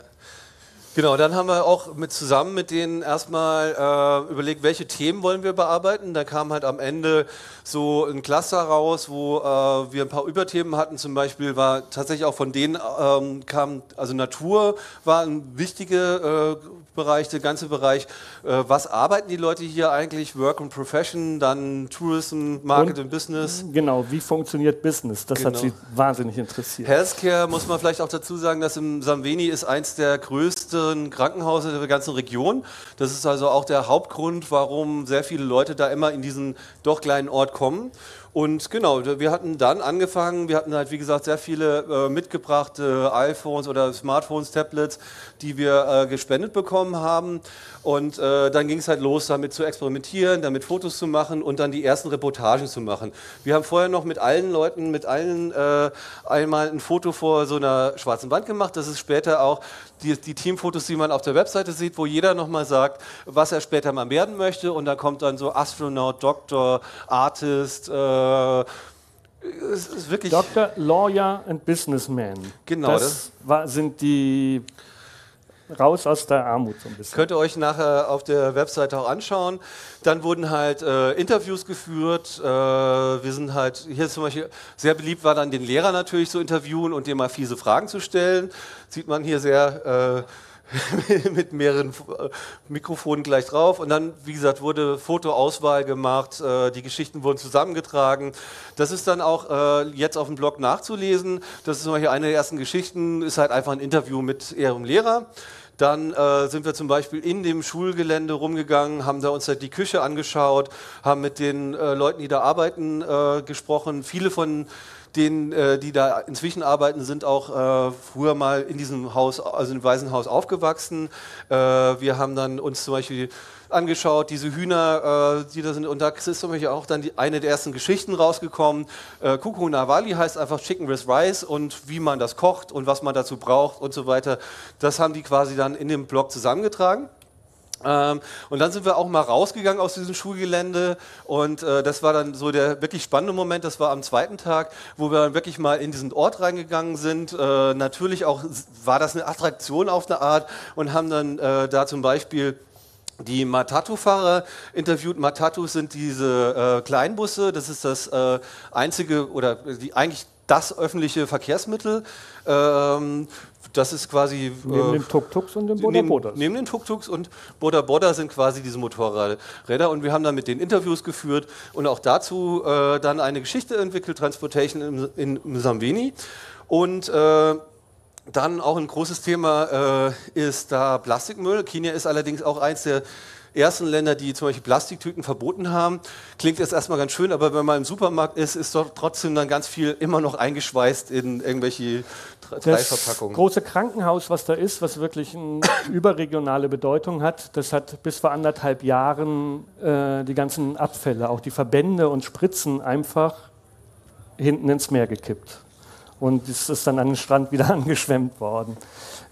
Genau, dann haben wir auch mit zusammen mit denen erstmal äh, überlegt, welche Themen wollen wir bearbeiten. Da kam halt am Ende so ein Cluster raus, wo äh, wir ein paar Überthemen hatten. Zum Beispiel war tatsächlich auch von denen ähm, kam, also Natur war ein wichtiger äh, Bereich, der ganze Bereich. Äh, was arbeiten die Leute hier eigentlich? Work and Profession, dann Tourism, Market und, and Business. Genau, wie funktioniert Business? Das genau. hat sie wahnsinnig interessiert. Healthcare muss man vielleicht auch dazu sagen, dass im Samveni ist eins der größten Krankenhäuser der ganzen Region. Das ist also auch der Hauptgrund, warum sehr viele Leute da immer in diesen doch kleinen Ort kommen. Und genau, wir hatten dann angefangen, wir hatten halt wie gesagt sehr viele äh, mitgebrachte iPhones oder Smartphones, Tablets, die wir äh, gespendet bekommen haben. Und äh, dann ging es halt los, damit zu experimentieren, damit Fotos zu machen und dann die ersten Reportagen zu machen. Wir haben vorher noch mit allen Leuten, mit allen äh, einmal ein Foto vor so einer schwarzen Wand gemacht. Das ist später auch die, die Teamfotos, die man auf der Webseite sieht, wo jeder nochmal sagt, was er später mal werden möchte. Und da kommt dann so Astronaut, Doktor, Artist. Äh, es ist wirklich Doktor, Lawyer and Businessman. Genau. Das, das war, sind die raus aus der Armut so ein bisschen. Könnt ihr euch nachher auf der Webseite auch anschauen. Dann wurden halt äh, Interviews geführt. Äh, wir sind halt, hier zum Beispiel sehr beliebt war dann den Lehrer natürlich zu interviewen und dem mal fiese Fragen zu stellen. Sieht man hier sehr äh, mit mehreren äh, Mikrofonen gleich drauf. Und dann, wie gesagt, wurde Fotoauswahl gemacht, äh, die Geschichten wurden zusammengetragen. Das ist dann auch äh, jetzt auf dem Blog nachzulesen. Das ist zum Beispiel eine der ersten Geschichten, ist halt einfach ein Interview mit ihrem Lehrer. Dann äh, sind wir zum Beispiel in dem Schulgelände rumgegangen, haben da uns halt die Küche angeschaut, haben mit den äh, Leuten, die da arbeiten, äh, gesprochen. Viele von denen, äh, die da inzwischen arbeiten, sind auch äh, früher mal in diesem Haus, also im Waisenhaus aufgewachsen. Äh, wir haben dann uns zum Beispiel angeschaut, diese Hühner, äh, die da sind. Und da ist zum Beispiel auch dann die, eine der ersten Geschichten rausgekommen. Äh, Kuku Nawali heißt einfach Chicken with Rice und wie man das kocht und was man dazu braucht und so weiter. Das haben die quasi dann in dem Blog zusammengetragen. Ähm, und dann sind wir auch mal rausgegangen aus diesem Schulgelände und äh, das war dann so der wirklich spannende Moment. Das war am zweiten Tag, wo wir wirklich mal in diesen Ort reingegangen sind. Äh, natürlich auch war das eine Attraktion auf eine Art und haben dann äh, da zum Beispiel die Matatu-Fahrer interviewt. Matatus sind diese äh, Kleinbusse, das ist das äh, einzige oder die, eigentlich das öffentliche Verkehrsmittel. Ähm, das ist quasi... Neben äh, den Tuk-Tuks und den Boda Bodas. Neben, den Tuk-Tuks und Boda Boda sind quasi diese Motorräder. Und wir haben dann mit den Interviews geführt und auch dazu äh, dann eine Geschichte entwickelt, Transportation in, in Msambweni. Und äh, dann auch ein großes Thema äh, ist da Plastikmüll. Kenia ist allerdings auch eins der ersten Länder, die zum Beispiel Plastiktüten verboten haben. Klingt jetzt erstmal ganz schön, aber wenn man im Supermarkt ist, ist dort trotzdem dann ganz viel immer noch eingeschweißt in irgendwelche Dreiverpackungen. Das große Krankenhaus, was da ist, was wirklich eine überregionale Bedeutung hat, das hat bis vor anderthalb Jahren äh, die ganzen Abfälle, auch die Verbände und Spritzen einfach hinten ins Meer gekippt. Und es ist dann an den Strand wieder angeschwemmt worden.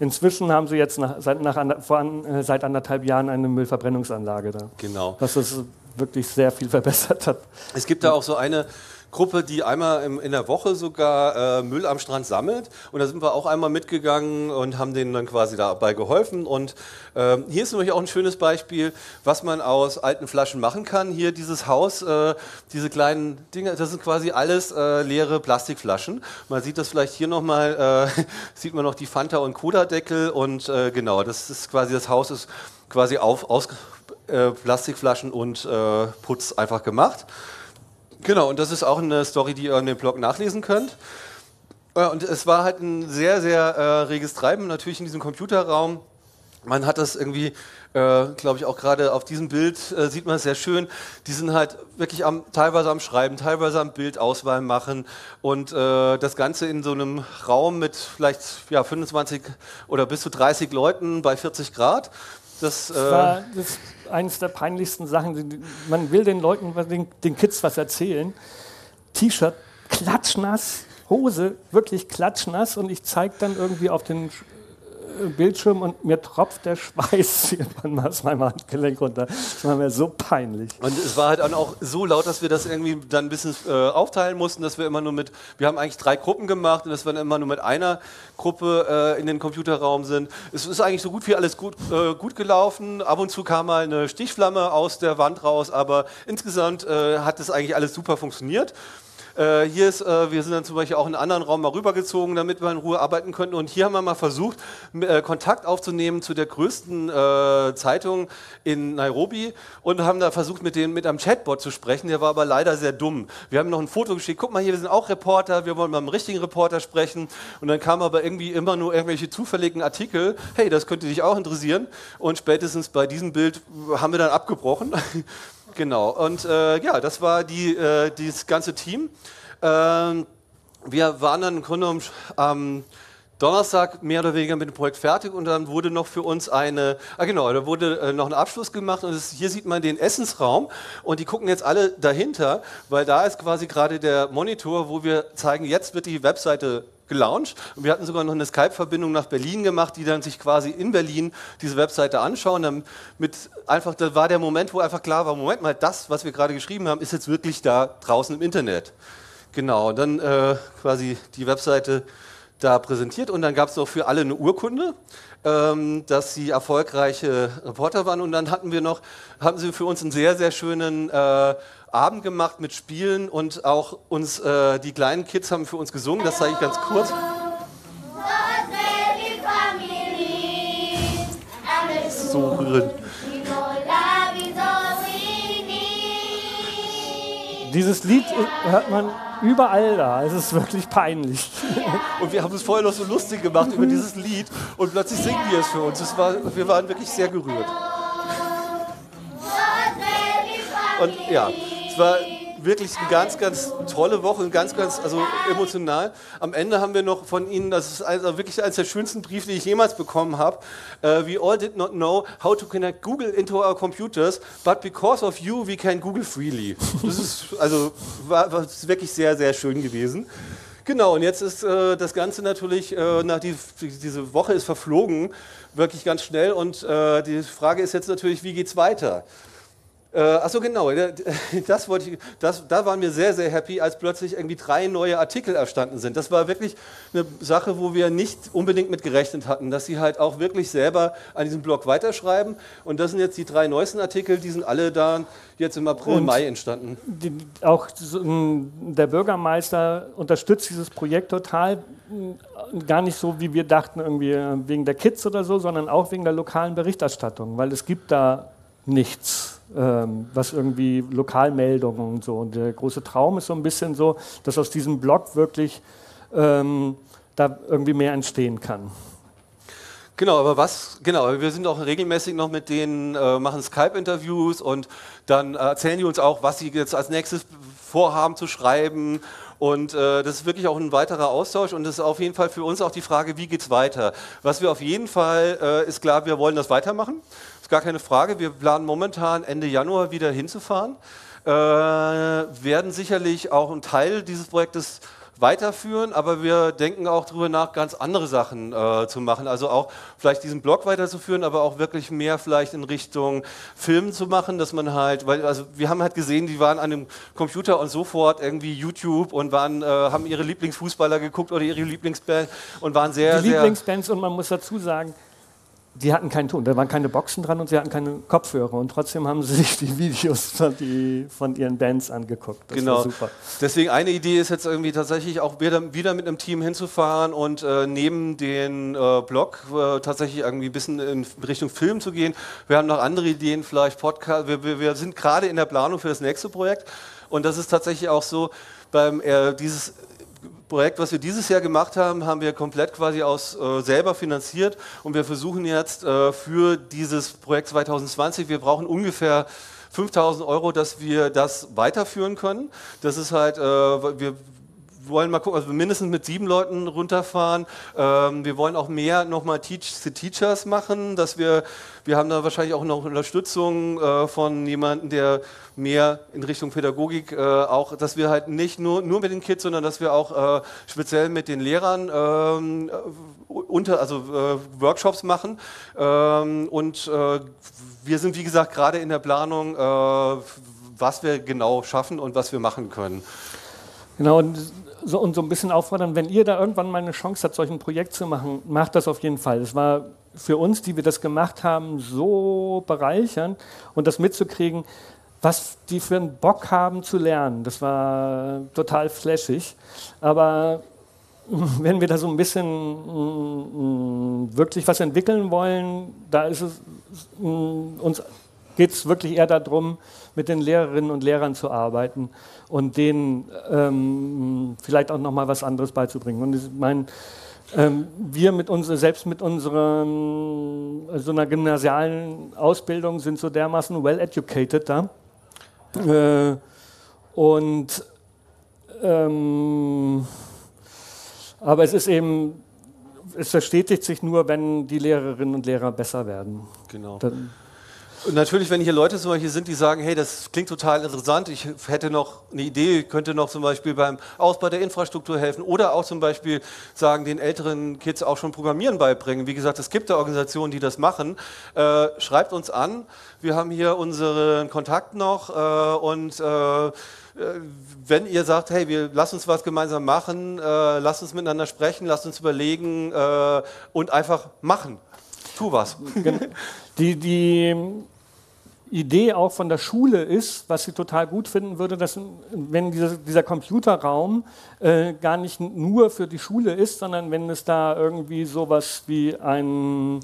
Inzwischen haben sie jetzt nach, seit, nach, vor, äh, seit anderthalb Jahren eine Müllverbrennungsanlage da. Genau. Was es wirklich sehr viel verbessert hat. Es gibt da auch so eine Gruppe, die einmal in der Woche sogar äh, Müll am Strand sammelt. Und da sind wir auch einmal mitgegangen und haben denen dann quasi dabei geholfen. Und äh, hier ist nämlich auch ein schönes Beispiel, was man aus alten Flaschen machen kann. Hier dieses Haus, äh, diese kleinen Dinge, das sind quasi alles äh, leere Plastikflaschen. Man sieht das vielleicht hier nochmal, äh, sieht man noch die Fanta- und Cola-Deckel. Und äh, genau, das ist quasi, das Haus ist quasi auf, aus Plastikflaschen und Putz einfach gemacht. Genau, und das ist auch eine Story, die ihr in dem Blog nachlesen könnt. Äh, und es war halt ein sehr, sehr äh, reges Treiben natürlich in diesem Computerraum. Man hat das irgendwie, äh, glaube ich, auch gerade auf diesem Bild äh, sieht man es sehr schön. Die sind halt wirklich am, teilweise am Schreiben, teilweise am Bildauswahl machen und äh, das Ganze in so einem Raum mit vielleicht ja, 25 oder bis zu 30 Leuten bei 40 Grad. Das, das war äh, das eines der peinlichsten Sachen. Man will den Leuten, den, den Kids was erzählen. T-Shirt klatschnass, Hose wirklich klatschnass und ich zeige dann irgendwie auf den Bildschirm und mir tropft der Schweiß irgendwann aus meinem Handgelenk runter. Das war mir so peinlich. Und es war halt auch so laut, dass wir das irgendwie dann ein bisschen äh, aufteilen mussten, dass wir immer nur mit, wir haben eigentlich drei Gruppen gemacht und dass wir dann immer nur mit einer Gruppe äh, in den Computerraum sind. Es ist eigentlich so gut wie alles gut, äh, gut gelaufen. Ab und zu kam mal eine Stichflamme aus der Wand raus, aber insgesamt äh, hat es eigentlich alles super funktioniert. Äh, hier ist, äh, wir sind dann zum Beispiel auch in einen anderen Raum mal rübergezogen, damit wir in Ruhe arbeiten könnten. Und hier haben wir mal versucht, äh, Kontakt aufzunehmen zu der größten äh, Zeitung in Nairobi und haben da versucht, mit, denen, mit einem Chatbot zu sprechen. Der war aber leider sehr dumm. Wir haben noch ein Foto geschickt. Guck mal hier, wir sind auch Reporter. Wir wollen mal mit einem richtigen Reporter sprechen. Und dann kamen aber irgendwie immer nur irgendwelche zufälligen Artikel. Hey, das könnte dich auch interessieren. Und spätestens bei diesem Bild haben wir dann abgebrochen. Genau, und äh, ja, das war die, äh, dieses ganze Team. Ähm, wir waren dann im Grunde am Donnerstag mehr oder weniger mit dem Projekt fertig und dann wurde noch für uns eine, ah genau, da wurde äh, noch ein Abschluss gemacht und das, hier sieht man den Essensraum und die gucken jetzt alle dahinter, weil da ist quasi gerade der Monitor, wo wir zeigen, jetzt wird die Webseite gelauncht. Und wir hatten sogar noch eine Skype-Verbindung nach Berlin gemacht, die dann sich quasi in Berlin diese Webseite anschauen. Damit einfach, da war der Moment, wo einfach klar war, Moment mal, das, was wir gerade geschrieben haben, ist jetzt wirklich da draußen im Internet. Genau, dann äh, quasi die Webseite da präsentiert und dann gab es noch für alle eine Urkunde, ähm, dass sie erfolgreiche Reporter waren und dann hatten wir noch, hatten sie für uns einen sehr, sehr schönen äh, Abend gemacht mit Spielen und auch uns, äh, die kleinen Kids haben für uns gesungen, das zeige ich ganz kurz. So rührend. Dieses Lied hört man überall da. Es ist wirklich peinlich. Und wir haben es vorher noch so lustig gemacht über dieses Lied und plötzlich singen die es für uns. Es war, wir waren wirklich sehr gerührt. Und ja, es war wirklich eine ganz, ganz tolle Woche ganz, ganz also emotional. Am Ende haben wir noch von Ihnen, das ist also wirklich eines der schönsten Briefe, die ich jemals bekommen habe. Uh, we all did not know how to connect Google into our computers, but because of you, we can Google freely. Das ist also war, war wirklich sehr, sehr schön gewesen. Genau, und jetzt ist äh, das Ganze natürlich, äh, nach die, diese Woche ist verflogen, wirklich ganz schnell. Und äh, die Frage ist jetzt natürlich, wie geht es weiter? Äh, achso, genau. Das wollte ich, das, da waren wir sehr, sehr happy, als plötzlich irgendwie drei neue Artikel erstanden sind. Das war wirklich eine Sache, wo wir nicht unbedingt mit gerechnet hatten, dass sie halt auch wirklich selber an diesem Blog weiterschreiben. Und das sind jetzt die drei neuesten Artikel, die sind alle da jetzt im April, Und Mai entstanden. Die, auch der Bürgermeister unterstützt dieses Projekt total. Gar nicht so, wie wir dachten, irgendwie wegen der Kids oder so, sondern auch wegen der lokalen Berichterstattung, weil es gibt da nichts ähm, was irgendwie Lokalmeldungen und so. Und der große Traum ist so ein bisschen so, dass aus diesem Blog wirklich ähm, da irgendwie mehr entstehen kann. Genau, aber was, genau, wir sind auch regelmäßig noch mit denen, äh, machen Skype-Interviews und dann erzählen die uns auch, was sie jetzt als nächstes vorhaben zu schreiben. Und äh, das ist wirklich auch ein weiterer Austausch und das ist auf jeden Fall für uns auch die Frage, wie geht es weiter. Was wir auf jeden Fall, äh, ist klar, wir wollen das weitermachen gar keine Frage. Wir planen momentan Ende Januar wieder hinzufahren. Äh, werden sicherlich auch einen Teil dieses Projektes weiterführen, aber wir denken auch darüber nach, ganz andere Sachen äh, zu machen. Also auch vielleicht diesen Blog weiterzuführen, aber auch wirklich mehr vielleicht in Richtung Film zu machen, dass man halt, weil also wir haben halt gesehen, die waren an dem Computer und sofort irgendwie YouTube und waren, äh, haben ihre Lieblingsfußballer geguckt oder ihre Lieblingsband und waren sehr, die sehr Lieblingsbands und man muss dazu sagen, die hatten keinen Ton, da waren keine Boxen dran und sie hatten keine Kopfhörer und trotzdem haben sie sich die Videos von, die, von ihren Bands angeguckt. Das genau. Deswegen eine Idee ist jetzt irgendwie tatsächlich auch wieder, wieder mit einem Team hinzufahren und äh, neben den äh, Blog äh, tatsächlich irgendwie ein bisschen in Richtung Film zu gehen. Wir haben noch andere Ideen, vielleicht Podcast. Wir, wir, wir sind gerade in der Planung für das nächste Projekt und das ist tatsächlich auch so, beim äh, dieses Projekt, was wir dieses Jahr gemacht haben, haben wir komplett quasi aus äh, selber finanziert und wir versuchen jetzt äh, für dieses Projekt 2020, wir brauchen ungefähr 5000 Euro, dass wir das weiterführen können. Das ist halt, äh, wir wollen mal gucken, also mindestens mit sieben Leuten runterfahren. Ähm, wir wollen auch mehr nochmal Teach the Teachers machen, dass wir, wir haben da wahrscheinlich auch noch Unterstützung äh, von jemandem, der mehr in Richtung Pädagogik äh, auch, dass wir halt nicht nur, nur mit den Kids, sondern dass wir auch äh, speziell mit den Lehrern ähm, unter, also äh, Workshops machen. Ähm, und äh, wir sind, wie gesagt, gerade in der Planung, äh, was wir genau schaffen und was wir machen können. Genau, und so, und so ein bisschen auffordern, wenn ihr da irgendwann mal eine Chance habt, solch ein Projekt zu machen, macht das auf jeden Fall. Das war für uns, die wir das gemacht haben, so bereichernd und das mitzukriegen, was die für einen Bock haben zu lernen. Das war total flashig. Aber wenn wir da so ein bisschen mm, mm, wirklich was entwickeln wollen, da ist es mm, uns geht es wirklich eher darum, mit den Lehrerinnen und Lehrern zu arbeiten und denen ähm, vielleicht auch noch mal was anderes beizubringen. Und ich meine, ähm, wir mit uns, selbst mit unserer so einer gymnasialen Ausbildung sind so dermaßen well educated da. Äh, und ähm, aber es ist eben, es verstetigt sich nur, wenn die Lehrerinnen und Lehrer besser werden. Genau. Dann, und natürlich, wenn hier Leute zum Beispiel sind, die sagen, hey, das klingt total interessant, ich hätte noch eine Idee, könnte noch zum Beispiel beim Ausbau der Infrastruktur helfen oder auch zum Beispiel sagen, den älteren Kids auch schon Programmieren beibringen. Wie gesagt, es gibt da Organisationen, die das machen. Äh, schreibt uns an. Wir haben hier unseren Kontakt noch äh, und äh, wenn ihr sagt, hey, wir lass uns was gemeinsam machen, äh, lasst uns miteinander sprechen, lasst uns überlegen äh, und einfach machen. Tu was. Die, die Idee auch von der Schule ist, was sie total gut finden würde, dass wenn dieser, dieser Computerraum äh, gar nicht nur für die Schule ist, sondern wenn es da irgendwie sowas wie ein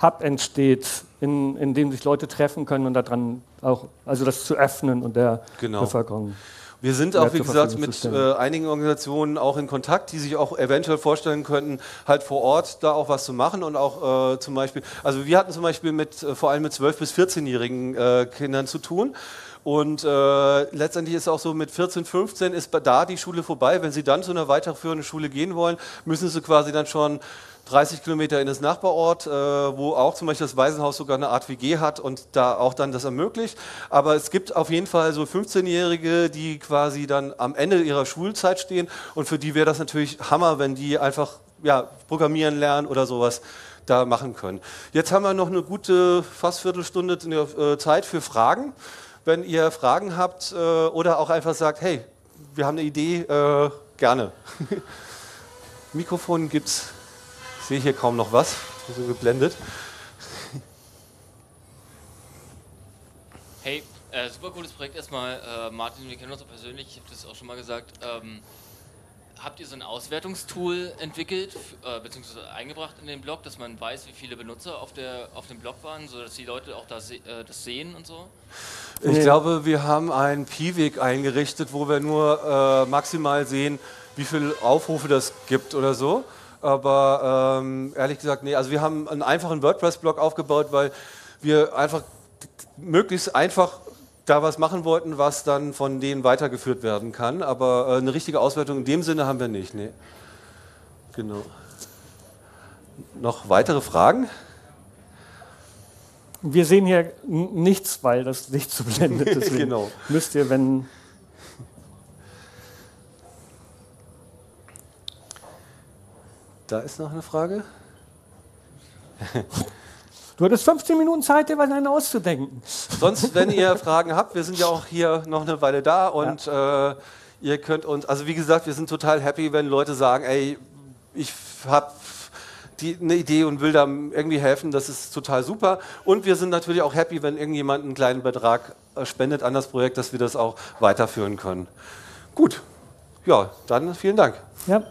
Hub entsteht, in, in dem sich Leute treffen können und daran auch, also das zu öffnen und der genau. Bevölkerung. Wir sind auch, wie gesagt, mit äh, einigen Organisationen auch in Kontakt, die sich auch eventuell vorstellen könnten, halt vor Ort da auch was zu machen und auch äh, zum Beispiel, also wir hatten zum Beispiel mit, äh, vor allem mit 12- bis 14-jährigen äh, Kindern zu tun. Und äh, letztendlich ist auch so, mit 14, 15 ist da die Schule vorbei. Wenn Sie dann zu einer weiterführenden Schule gehen wollen, müssen Sie quasi dann schon 30 Kilometer in das Nachbarort, äh, wo auch zum Beispiel das Waisenhaus sogar eine Art WG hat und da auch dann das ermöglicht. Aber es gibt auf jeden Fall so 15-Jährige, die quasi dann am Ende ihrer Schulzeit stehen und für die wäre das natürlich Hammer, wenn die einfach ja, programmieren lernen oder sowas da machen können. Jetzt haben wir noch eine gute fast Viertelstunde äh, Zeit für Fragen. Wenn ihr Fragen habt äh, oder auch einfach sagt, hey, wir haben eine Idee, äh, gerne. Mikrofon gibt's. Ich sehe hier kaum noch was, so geblendet. Hey, äh, super cooles Projekt erstmal. Äh, Martin, wir kennen uns auch persönlich, ich habe das auch schon mal gesagt. Ähm, habt ihr so ein Auswertungstool entwickelt, äh, beziehungsweise eingebracht in den Blog, dass man weiß, wie viele Benutzer auf, der, auf dem Blog waren, sodass die Leute auch da se äh, das sehen und so? Ich glaube, wir haben einen Pi-Weg eingerichtet, wo wir nur äh, maximal sehen, wie viele Aufrufe das gibt oder so. Aber ähm, ehrlich gesagt, nee, also wir haben einen einfachen WordPress-Blog aufgebaut, weil wir einfach möglichst einfach da was machen wollten, was dann von denen weitergeführt werden kann. Aber äh, eine richtige Auswertung in dem Sinne haben wir nicht. Nee. Genau. Noch weitere Fragen? Wir sehen hier nichts, weil das Licht zu blendet ist. genau. Müsst ihr, wenn. Da ist noch eine Frage. Du hattest 15 Minuten Zeit, dir was einen auszudenken. Sonst, wenn ihr Fragen habt, wir sind ja auch hier noch eine Weile da und ja. äh, ihr könnt uns, also wie gesagt, wir sind total happy, wenn Leute sagen, ey, ich habe eine Idee und will da irgendwie helfen, das ist total super. Und wir sind natürlich auch happy, wenn irgendjemand einen kleinen Betrag äh, spendet an das Projekt, dass wir das auch weiterführen können. Gut, ja, dann vielen Dank. Ja.